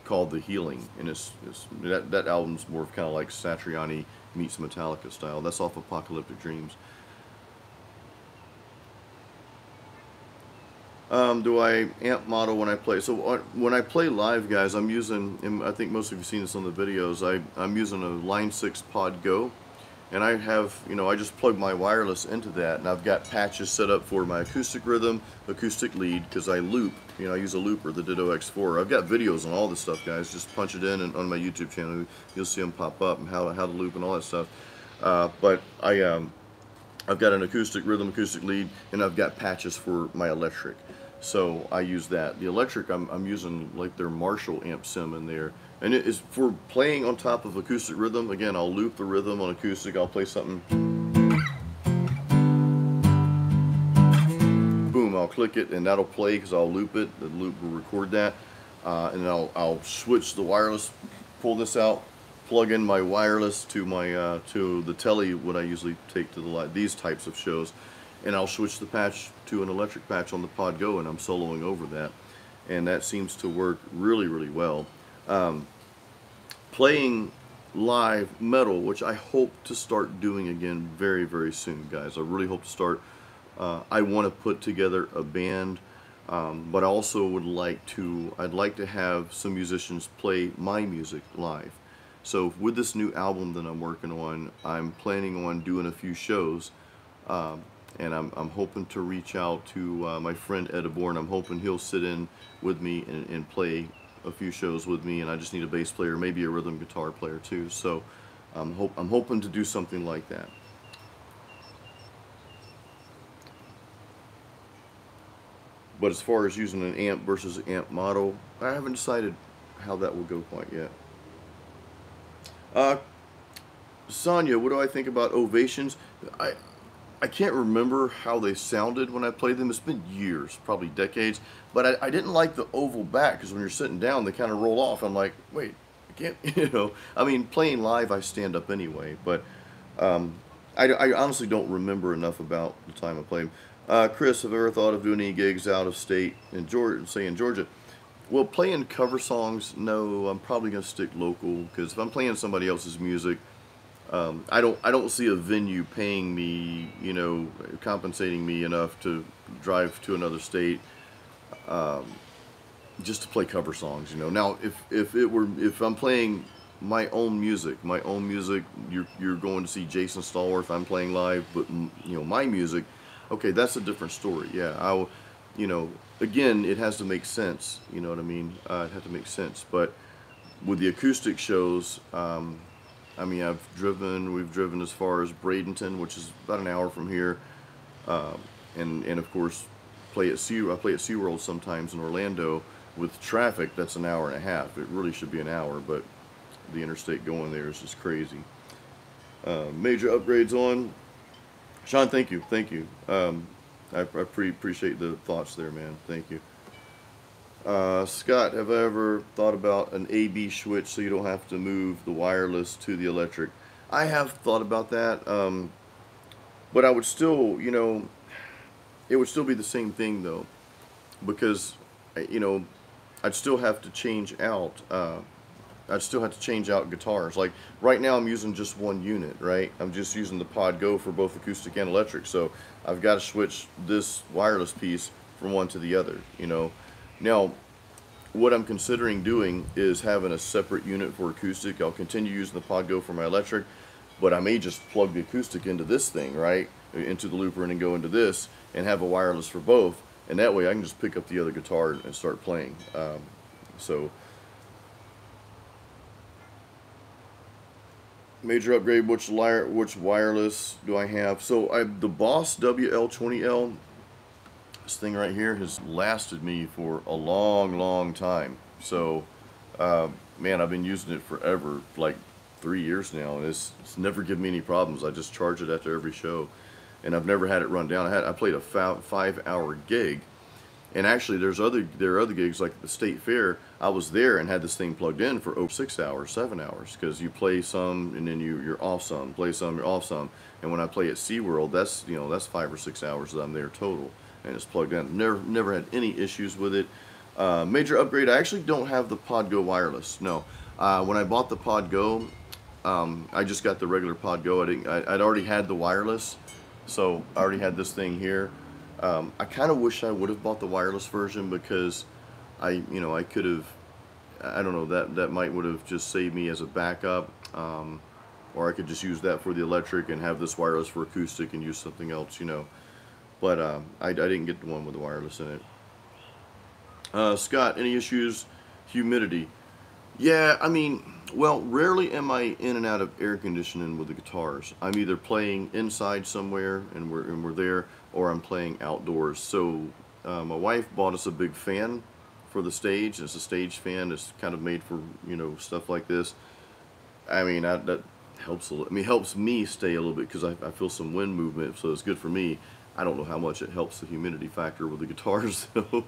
called The Healing, and it's, it's that that album's more kind of like Satriani meets Metallica style. That's off Apocalyptic Dreams. Um, do I amp model when I play? So uh, when I play live, guys, I'm using, I think most of you have seen this on the videos, I, I'm using a Line 6 Pod Go and I have, you know, I just plug my wireless into that, and I've got patches set up for my acoustic rhythm, acoustic lead, because I loop, you know, I use a looper, the Ditto X4. I've got videos on all this stuff, guys. Just punch it in and on my YouTube channel. You'll see them pop up and how, how to loop and all that stuff. Uh, but I, um, I've got an acoustic rhythm, acoustic lead, and I've got patches for my electric. So I use that. The electric, I'm, I'm using like their Marshall amp sim in there. And it is for playing on top of acoustic rhythm. Again, I'll loop the rhythm on acoustic. I'll play something. Boom, I'll click it and that'll play because I'll loop it. The loop will record that. Uh, and I'll, I'll switch the wireless, pull this out, plug in my wireless to my uh, to the telly what I usually take to the light these types of shows and I'll switch the patch to an electric patch on the Pod Go and I'm soloing over that and that seems to work really really well um, playing live metal which I hope to start doing again very very soon guys. I really hope to start. Uh, I want to put together a band um, but I also would like to I'd like to have some musicians play my music live. So with this new album that I'm working on I'm planning on doing a few shows um, and I'm, I'm hoping to reach out to uh, my friend Ed Aborn. I'm hoping he'll sit in with me and, and, play a few shows with me, and I just need a bass player, maybe a rhythm guitar player too. So I'm, hope, I'm hoping to do something like that. But as far as using an amp versus an amp model, I haven't decided how that will go quite yet. Uh, Sonya, what do I think about Ovations? I, I can't remember how they sounded when I played them. It's been years, probably decades. But I, I didn't like the oval back because when you're sitting down, they kind of roll off. I'm like, wait, I can't, you know. I mean, playing live, I stand up anyway. But um, I, I, honestly don't remember enough about the time I played. Uh, Chris, have ever thought of doing any gigs out of state in Georgia, say in Georgia? Well, playing cover songs, no. I'm probably going to stick local because if I'm playing somebody else's music, um, I don't I don't see a venue paying me, you know, compensating me enough to drive to another state um, just to play cover songs. You know, now if if it were if I'm playing my own music, my own music, you're you're going to see Jason Stallworth. I'm playing live, but you know my music. Okay, that's a different story. Yeah, I'll, you know, again, it has to make sense. You know what I mean? Uh, it has to make sense. But with the acoustic shows. Um, I mean, I've driven, we've driven as far as Bradenton, which is about an hour from here. Uh, and, and of course, play at Sea, I play at SeaWorld sometimes in Orlando. With traffic, that's an hour and a half. It really should be an hour, but the interstate going there is just crazy. Uh, major upgrades on. Sean, thank you, thank you. Um, I, I pre appreciate the thoughts there, man. Thank you. Uh, Scott, have I ever thought about an AB switch so you don't have to move the wireless to the electric? I have thought about that, um, but I would still, you know, it would still be the same thing though, because, you know, I'd still have to change out, uh, I'd still have to change out guitars. Like right now I'm using just one unit, right? I'm just using the Pod Go for both acoustic and electric, so I've got to switch this wireless piece from one to the other, you know. Now, what I'm considering doing is having a separate unit for acoustic. I'll continue using the Pod Go for my electric, but I may just plug the acoustic into this thing, right? Into the looper and then go into this and have a wireless for both. And that way I can just pick up the other guitar and start playing. Um, so, major upgrade, which, wire, which wireless do I have? So I the Boss WL20L this thing right here has lasted me for a long, long time. So, uh, man, I've been using it forever, like three years now, and it's, it's never given me any problems. I just charge it after every show, and I've never had it run down. I had I played a five-hour gig, and actually there's other there are other gigs like the state fair. I was there and had this thing plugged in for over six hours, seven hours, because you play some and then you you're off some, play some, you're off some, and when I play at SeaWorld, that's you know that's five or six hours that I'm there total, and it's plugged in. Never never had any issues with it. Uh, major upgrade. I actually don't have the Pod Go wireless. No. Uh, when I bought the Pod Go, um, I just got the regular Pod Go. I didn't, I, would already had the wireless, so I already had this thing here. Um, I kind of wish I would have bought the wireless version because I, you know, I could have. I don't know that that might would have just saved me as a backup, um, or I could just use that for the electric and have this wireless for acoustic and use something else, you know. But uh, I, I didn't get the one with the wireless in it. Uh, Scott, any issues? Humidity. Yeah, I mean, well, rarely am I in and out of air conditioning with the guitars. I'm either playing inside somewhere and we're, and we're there, or I'm playing outdoors. So uh, my wife bought us a big fan for the stage. It's a stage fan. It's kind of made for, you know, stuff like this. I mean, I, that helps a little. I mean, helps me stay a little bit because I, I feel some wind movement, so it's good for me. I don't know how much it helps the humidity factor with the guitars, though.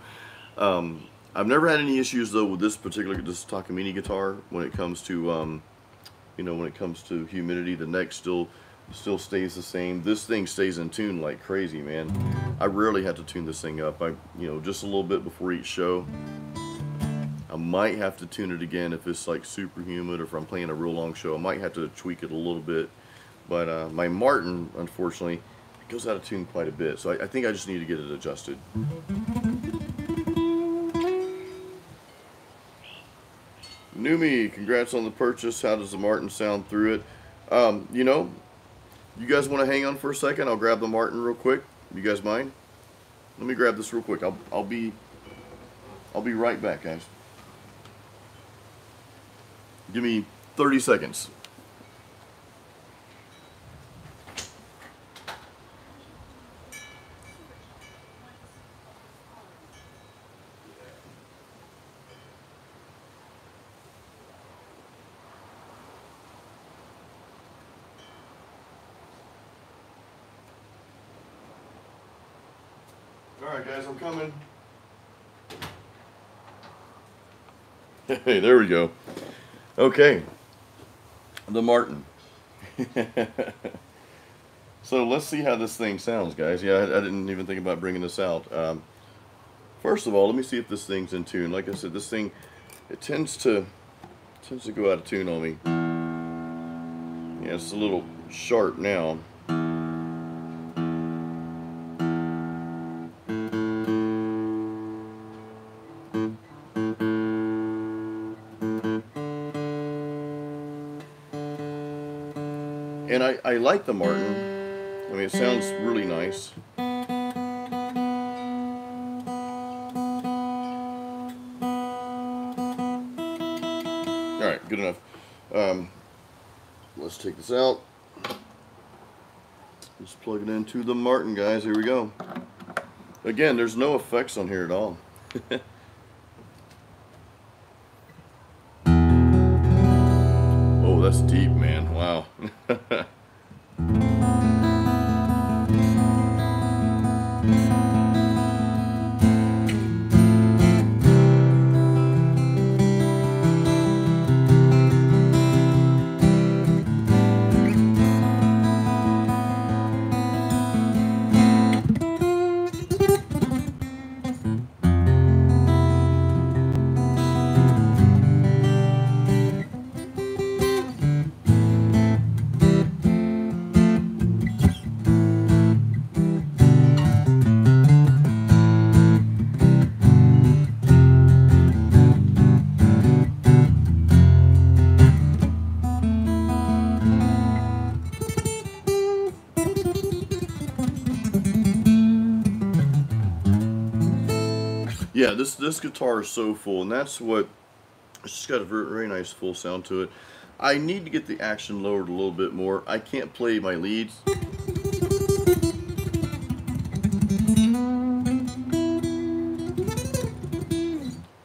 Um, I've never had any issues though with this particular this Takamine guitar when it comes to um, you know when it comes to humidity. The neck still still stays the same. This thing stays in tune like crazy, man. I rarely have to tune this thing up. I you know just a little bit before each show. I might have to tune it again if it's like super humid or if I'm playing a real long show. I might have to tweak it a little bit. But uh, my Martin, unfortunately, goes out of tune quite a bit. So I, I think I just need to get it adjusted. Numi, congrats on the purchase. How does the Martin sound through it? Um, you know, you guys want to hang on for a second? I'll grab the Martin real quick. You guys mind? Let me grab this real quick. I'll, I'll be I'll be right back, guys. Give me 30 seconds. Alright guys, I'm coming. Hey, there we go. Okay. The Martin. so let's see how this thing sounds, guys. Yeah, I, I didn't even think about bringing this out. Um, first of all, let me see if this thing's in tune. Like I said, this thing, it tends to, tends to go out of tune on me. Yeah, it's a little sharp now. And I, I like the Martin. I mean, it sounds really nice. Alright, good enough. Um, let's take this out. Just plug it into the Martin, guys. Here we go. Again, there's no effects on here at all. this guitar is so full, and that's what, it's just got a very, very nice full sound to it. I need to get the action lowered a little bit more. I can't play my leads.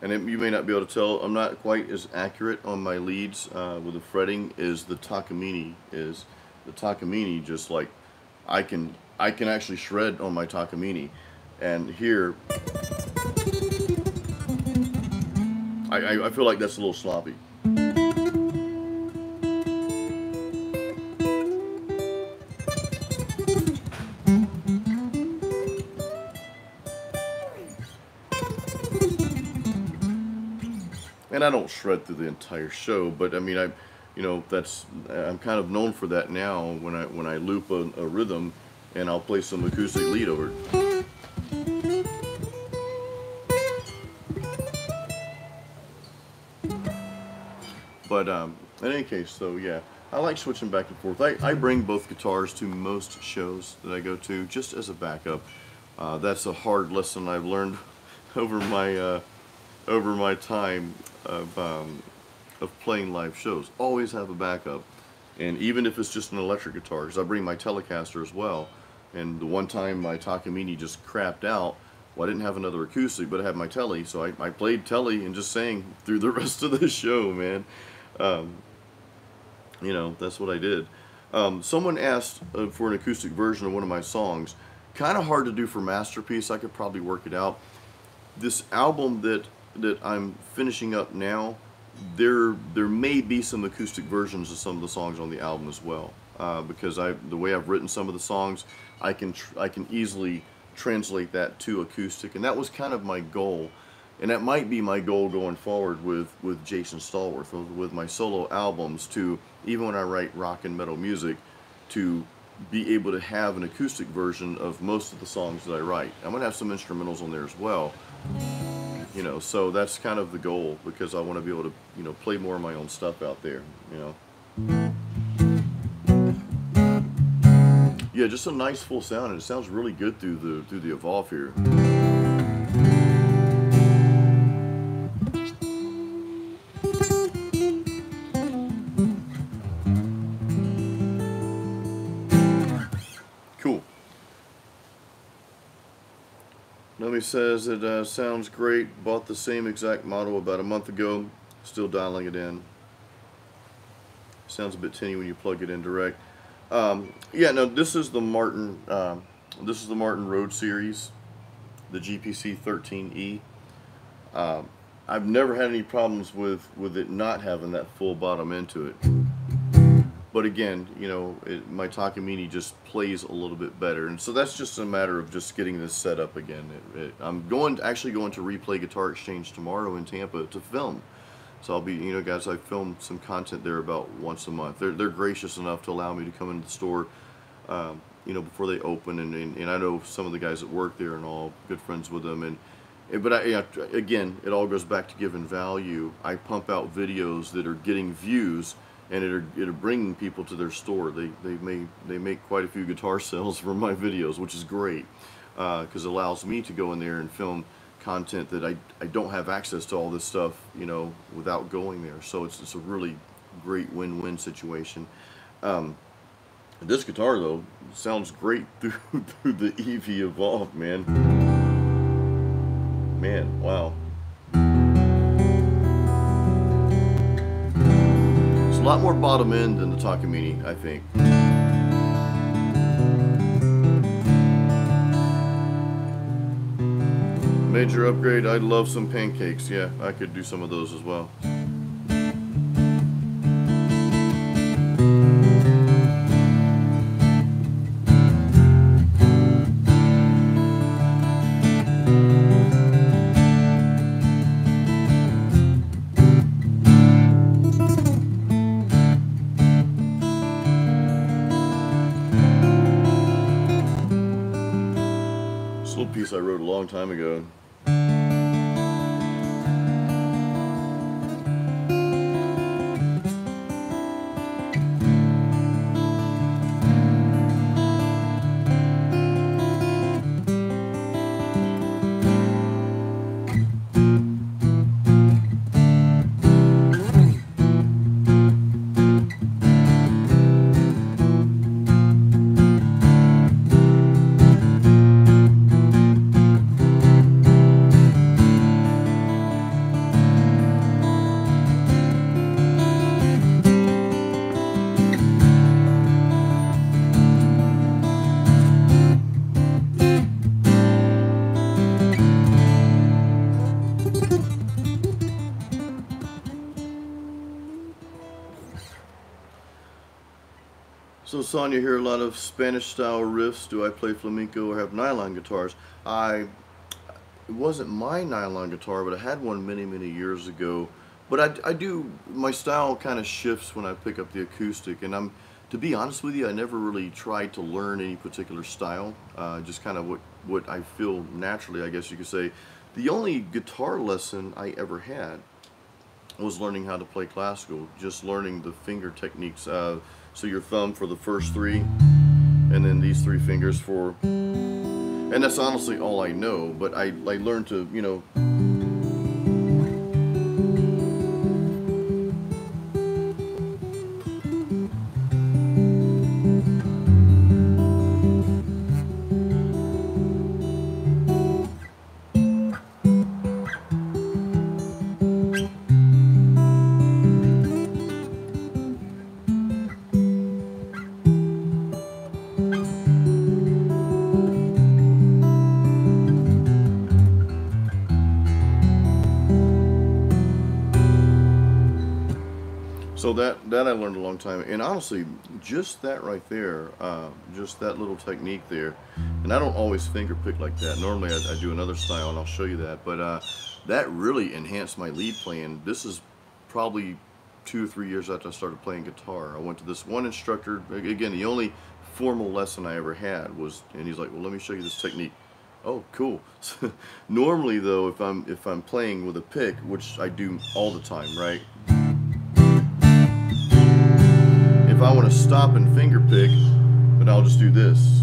And it, you may not be able to tell, I'm not quite as accurate on my leads uh, with the fretting as the Takamine is. The Takamine just like, I can, I can actually shred on my Takamine. And here... I, I, I feel like that's a little sloppy. and I don't shred through the entire show, but I mean, I, you know, that's I'm kind of known for that now. When I when I loop a, a rhythm, and I'll play some acoustic lead over it. But um, in any case, so yeah, I like switching back and forth. I, I bring both guitars to most shows that I go to just as a backup. Uh, that's a hard lesson I've learned over my uh, over my time of um, of playing live shows. Always have a backup, and even if it's just an electric guitar, because I bring my Telecaster as well. And the one time my Takamine just crapped out, well, I didn't have another acoustic, but I had my Telly, so I, I played Telly and just sang through the rest of the show, man. Um, you know, that's what I did. Um, someone asked uh, for an acoustic version of one of my songs. Kind of hard to do for Masterpiece. I could probably work it out. This album that that I'm finishing up now, there there may be some acoustic versions of some of the songs on the album as well. Uh, because I the way I've written some of the songs, I can I can easily translate that to acoustic, and that was kind of my goal, and that might be my goal going forward with with Jason Stallworth with my solo albums to even when I write rock and metal music, to be able to have an acoustic version of most of the songs that I write. I'm gonna have some instrumentals on there as well you know so that's kind of the goal because I want to be able to you know play more of my own stuff out there you know yeah just a nice full sound and it sounds really good through the through the evolve here Nomi says it uh, sounds great. Bought the same exact model about a month ago. Still dialing it in. Sounds a bit tinny when you plug it in direct. Um, yeah, no, this is the Martin. Uh, this is the Martin Road series, the GPC 13E. Um, I've never had any problems with with it not having that full bottom into it. But again, you know, it, my Takamine just plays a little bit better, and so that's just a matter of just getting this set up again. It, it, I'm going actually going to Replay Guitar Exchange tomorrow in Tampa to film. So I'll be, you know, guys, I film some content there about once a month. They're, they're gracious enough to allow me to come into the store, um, you know, before they open. And, and, and, I know some of the guys that work there and all, good friends with them. And, but I, again, it all goes back to giving value. I pump out videos that are getting views and it are, it are bringing people to their store. They, they, may, they make quite a few guitar sales from my videos, which is great because uh, it allows me to go in there and film content that I, I don't have access to all this stuff, you know, without going there. So it's, it's a really great win-win situation. Um, this guitar, though, sounds great through, through the EV Evolve, man. Man, wow. Lot more bottom end than the Takamine, I think. Major upgrade, I'd love some pancakes. Yeah, I could do some of those as well. Piece I wrote a long time ago. So Sonia, hear a lot of Spanish style riffs. Do I play flamenco or have nylon guitars? I it wasn't my nylon guitar, but I had one many many years ago. But I, I do my style kind of shifts when I pick up the acoustic, and I'm to be honest with you, I never really tried to learn any particular style. Uh, just kind of what what I feel naturally, I guess you could say. The only guitar lesson I ever had was learning how to play classical, just learning the finger techniques. Uh, so your thumb for the first three, and then these three fingers for, and that's honestly all I know, but I, I learned to, you know, that I learned a long time, and honestly, just that right there, uh, just that little technique there, and I don't always finger pick like that. Normally, I, I do another style, and I'll show you that. But uh, that really enhanced my lead playing. This is probably two or three years after I started playing guitar. I went to this one instructor. Again, the only formal lesson I ever had was, and he's like, "Well, let me show you this technique." Oh, cool. Normally, though, if I'm if I'm playing with a pick, which I do all the time, right? If I want to stop and finger pick, but I'll just do this.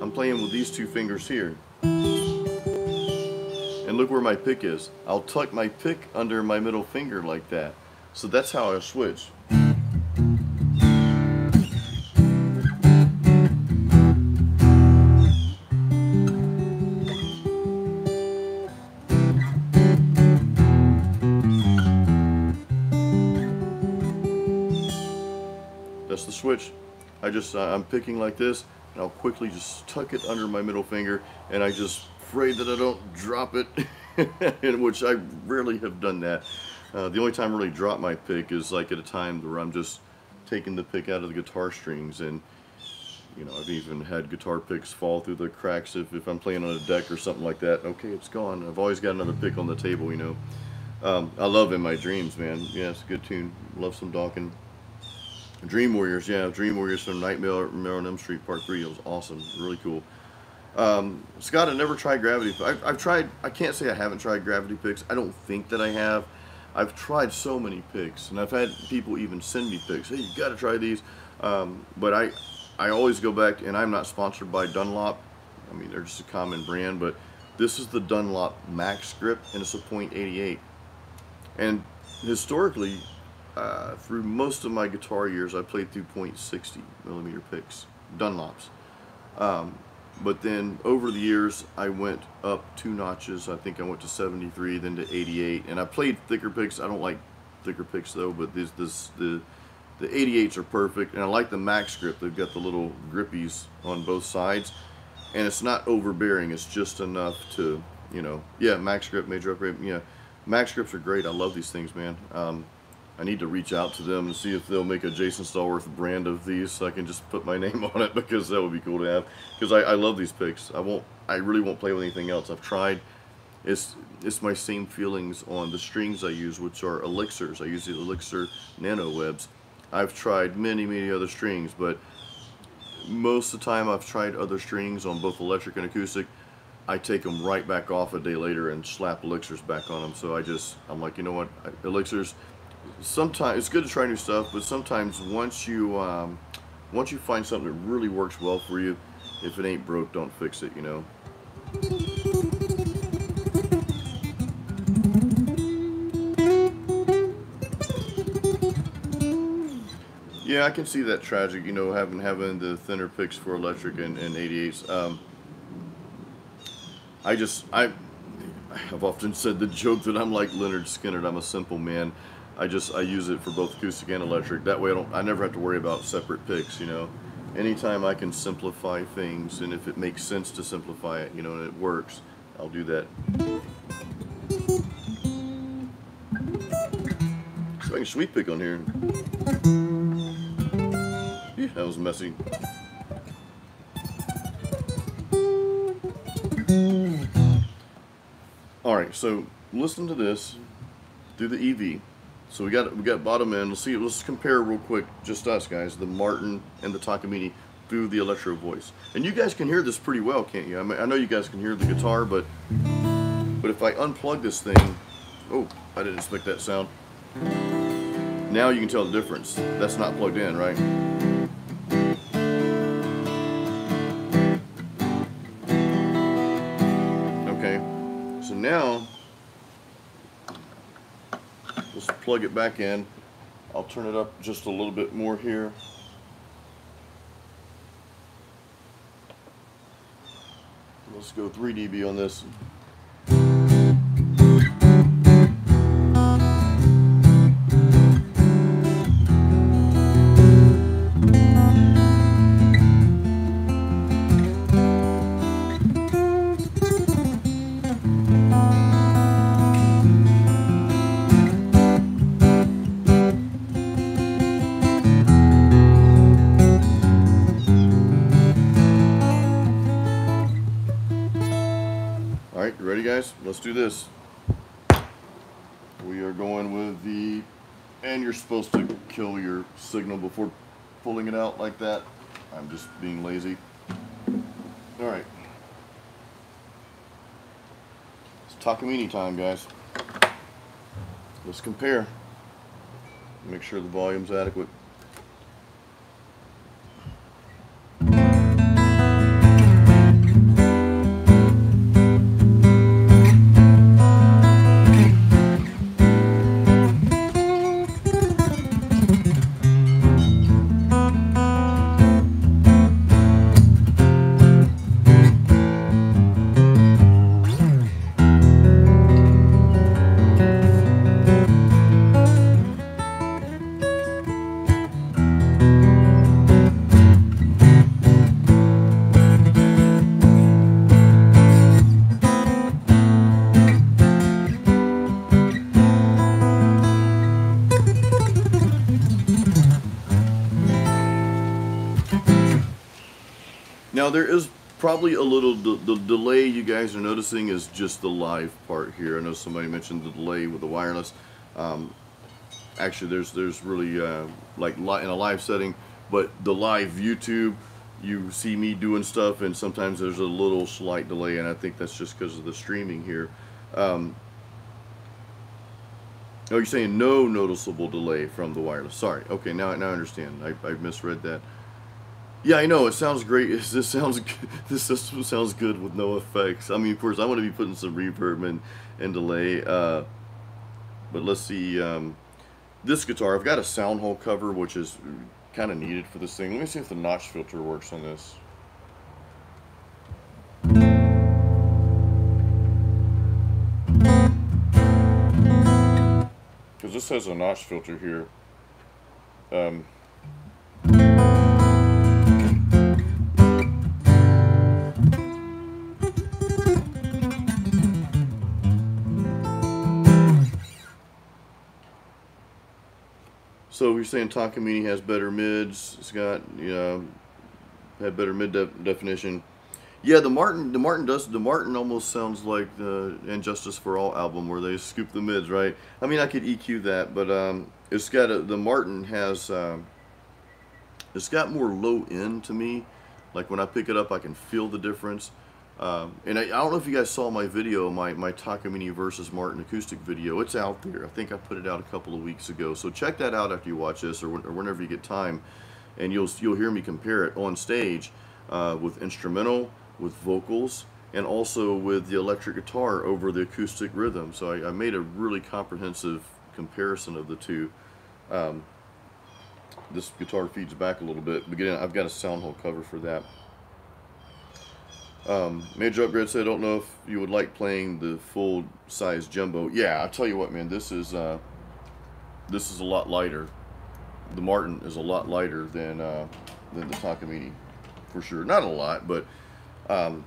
I'm playing with these two fingers here. And look where my pick is. I'll tuck my pick under my middle finger like that. So that's how I switch. Switch. I just, uh, I'm picking like this, and I'll quickly just tuck it under my middle finger, and I just pray that I don't drop it, in which I rarely have done that. Uh, the only time I really drop my pick is like at a time where I'm just taking the pick out of the guitar strings, and you know, I've even had guitar picks fall through the cracks if, if I'm playing on a deck or something like that. Okay, it's gone. I've always got another pick on the table, you know. Um, I love In My Dreams, man. Yeah, it's a good tune. Love some Dokken. Dream Warriors, yeah, Dream Warriors from Nightmare on Elm Street Part 3. It was awesome, really cool. Um, Scott, I never tried gravity. I've, I've, tried, I can't say I haven't tried gravity picks. I don't think that I have. I've tried so many picks, and I've had people even send me picks. Hey, you got to try these. Um, but I, I always go back, and I'm not sponsored by Dunlop. I mean, they're just a common brand, but this is the Dunlop Max Grip, and it's a .88. And historically, uh, through most of my guitar years, I played through .60 millimeter picks, Dunlops. Um, but then over the years, I went up two notches. I think I went to 73, then to 88, and I played thicker picks. I don't like thicker picks though, but this, this the the 88s are perfect, and I like the max grip. They've got the little grippies on both sides, and it's not overbearing. It's just enough to, you know, yeah, max grip, major upgrade, yeah. Max grips are great. I love these things, man. Um, I need to reach out to them and see if they'll make a Jason Stallworth brand of these so I can just put my name on it because that would be cool to have. Because I, I love these picks. I won't. I really won't play with anything else. I've tried. It's it's my same feelings on the strings I use, which are elixirs. I use the elixir nano webs. I've tried many many other strings, but most of the time I've tried other strings on both electric and acoustic. I take them right back off a day later and slap elixirs back on them. So I just I'm like, you know what, elixirs sometimes it's good to try new stuff, but sometimes once you um, once you find something that really works well for you, if it ain't broke, don't fix it. You know. Yeah, I can see that tragic. You know, having having the thinner picks for electric and, and 88s. Um, I just I I've often said the joke that I'm like Lynyrd Skynyrd. I'm a simple man. I just I use it for both acoustic and electric. That way I don't I never have to worry about separate picks, you know. Anytime I can simplify things and if it makes sense to simplify it, you know, and it works, I'll do that. So bring Sweet Pick on here. Yeah, that was messy. All right, so listen to this through the EV. So we got we got bottom end. Let's see. Let's compare real quick, just us guys, the Martin and the Takamine through the Electro Voice. And you guys can hear this pretty well, can't you? I, mean, I know you guys can hear the guitar, but but if I unplug this thing, oh, I didn't expect that sound. Now you can tell the difference. That's not plugged in, right? Plug it back in. I'll turn it up just a little bit more here. Let's go 3 dB on this. Let's do this. We are going with the, and you're supposed to kill your signal before pulling it out like that. I'm just being lazy. All right. It's Takamine time, guys. Let's compare. Make sure the volume's adequate. Now there is probably a little the, the delay you guys are noticing is just the live part here. I know somebody mentioned the delay with the wireless. Um, actually, there's there's really uh, like li- in a live setting, but the live YouTube, you see me doing stuff, and sometimes there's a little slight delay, and I think that's just because of the streaming here. Um, oh, you're saying no noticeable delay from the wireless. Sorry. Okay, now now I understand. I, I misread that. Yeah, I know. It sounds great. This sounds this system sounds good with no effects. I mean, of course, I want to be putting some reverb and and delay. Uh, but let's see. Um, this guitar, I've got a sound hole cover, which is kind of needed for this thing. Let me see if the notch filter works on this. Because this has a notch filter here. Um, So you're saying Takamine has better mids? It's got you know had better mid def- definition. Yeah, the Martin the Martin does the Martin almost sounds like the And Justice for All album where they scoop the mids, right? I mean, I could EQ that, but um, it's got a, the Martin has um, it's got more low end to me. Like when I pick it up, I can feel the difference. Um, and I, I don't know if you guys saw my video, my, my Takamine versus Martin acoustic video. It's out there. I think I put it out a couple of weeks ago. So check that out after you watch this or, when, or whenever you get time. And you'll, you'll hear me compare it on stage uh, with instrumental, with vocals, and also with the electric guitar over the acoustic rhythm. So I, I made a really comprehensive comparison of the two. Um, this guitar feeds back a little bit. But again, I've got a sound hole cover for that. Um, Major Upgrade said, I don't know if you would like playing the full size jumbo. Yeah, I'll tell you what, man, this is, uh, this is a lot lighter. The Martin is a lot lighter than, uh, than the Takamine, for sure. Not a lot, but, um,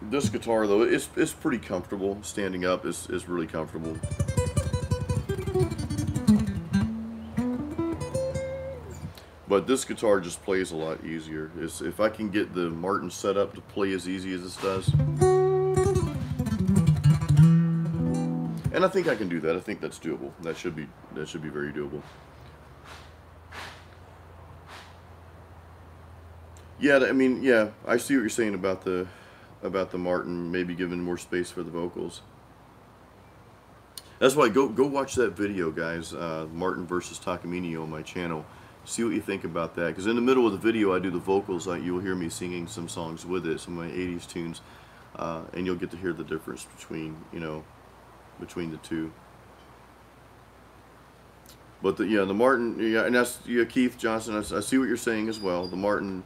this guitar though, it's, it's pretty comfortable. Standing up is, is really comfortable. But this guitar just plays a lot easier. It's, if I can get the Martin set up to play as easy as this does. And I think I can do that. I think that's doable. That should be that should be very doable. Yeah, I mean, yeah, I see what you're saying about the about the Martin maybe giving more space for the vocals. That's why go go watch that video, guys. Uh, Martin versus Takamine on my channel. See what you think about that. Because in the middle of the video, I do the vocals. like you'll hear me singing some songs with it, some of my '80s tunes, uh, and you'll get to hear the difference between you know between the two. But the, yeah, the Martin, yeah, and that's yeah, Keith Johnson. I, I see what you're saying as well. The Martin,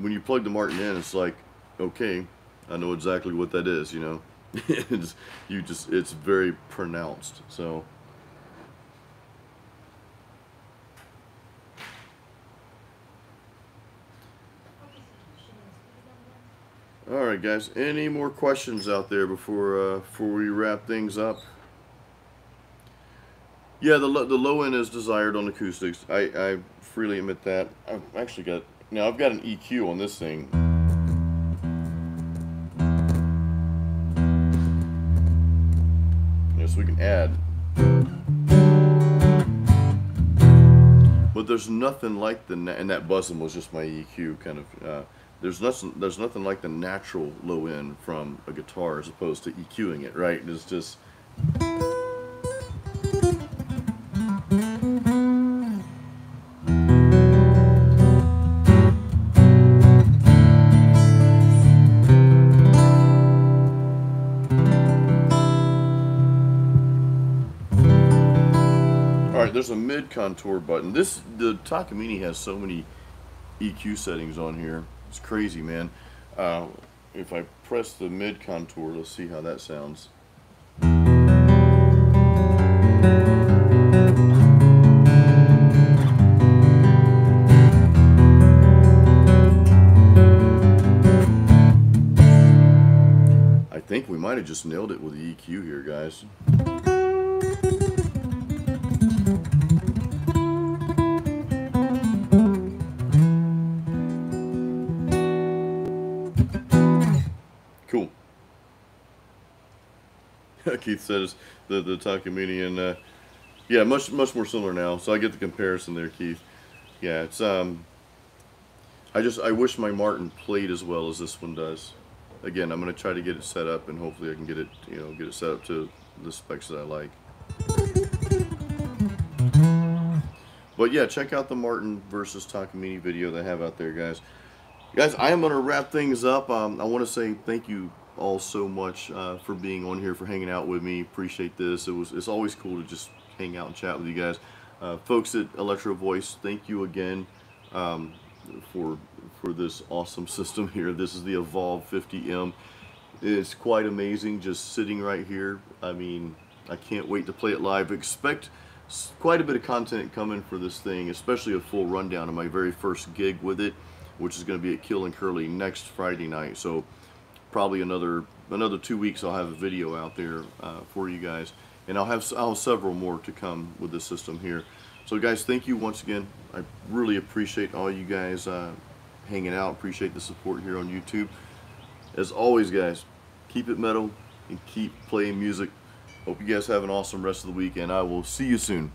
when you plug the Martin in, it's like, okay, I know exactly what that is. You know, it's, you just it's very pronounced. So. All right, guys. Any more questions out there before uh, before we wrap things up? Yeah, the lo the low end is desired on acoustics. I, I freely admit that. I've actually got now. I've got an EQ on this thing. Yes, we can add. But there's nothing like the and that buzzing was just my EQ kind of. Uh, there's nothing there's nothing like the natural low end from a guitar as opposed to EQing it, right? It's just All right, there's a mid contour button. This the Takamine has so many EQ settings on here. It's crazy, man. Uh, if I press the mid contour, let's see how that sounds. I think we might have just nailed it with the EQ here, guys. Keith says the the and uh, yeah, much much more similar now. So I get the comparison there, Keith. Yeah, it's um. I just I wish my Martin played as well as this one does. Again, I'm gonna try to get it set up and hopefully I can get it you know get it set up to the specs that I like. But yeah, check out the Martin versus Takamine video they have out there, guys. Guys, I am going to wrap things up. Um, I want to say thank you all so much uh, for being on here, for hanging out with me. Appreciate this. It was It's always cool to just hang out and chat with you guys. Uh, folks at Electro Voice, thank you again um, for for this awesome system here. This is the Evolve 50M. It's quite amazing just sitting right here. I mean, I can't wait to play it live. Expect quite a bit of content coming for this thing, especially a full rundown of my very first gig with it, which is going to be at Keel and Curley next Friday night. So probably another another two weeks I'll have a video out there uh, for you guys, and I'll have I'll have several more to come with the system here. So guys, thank you once again. I really appreciate all you guys uh, hanging out. Appreciate the support here on YouTube. As always, guys, keep it metal and keep playing music. Hope you guys have an awesome rest of the week, and I will see you soon.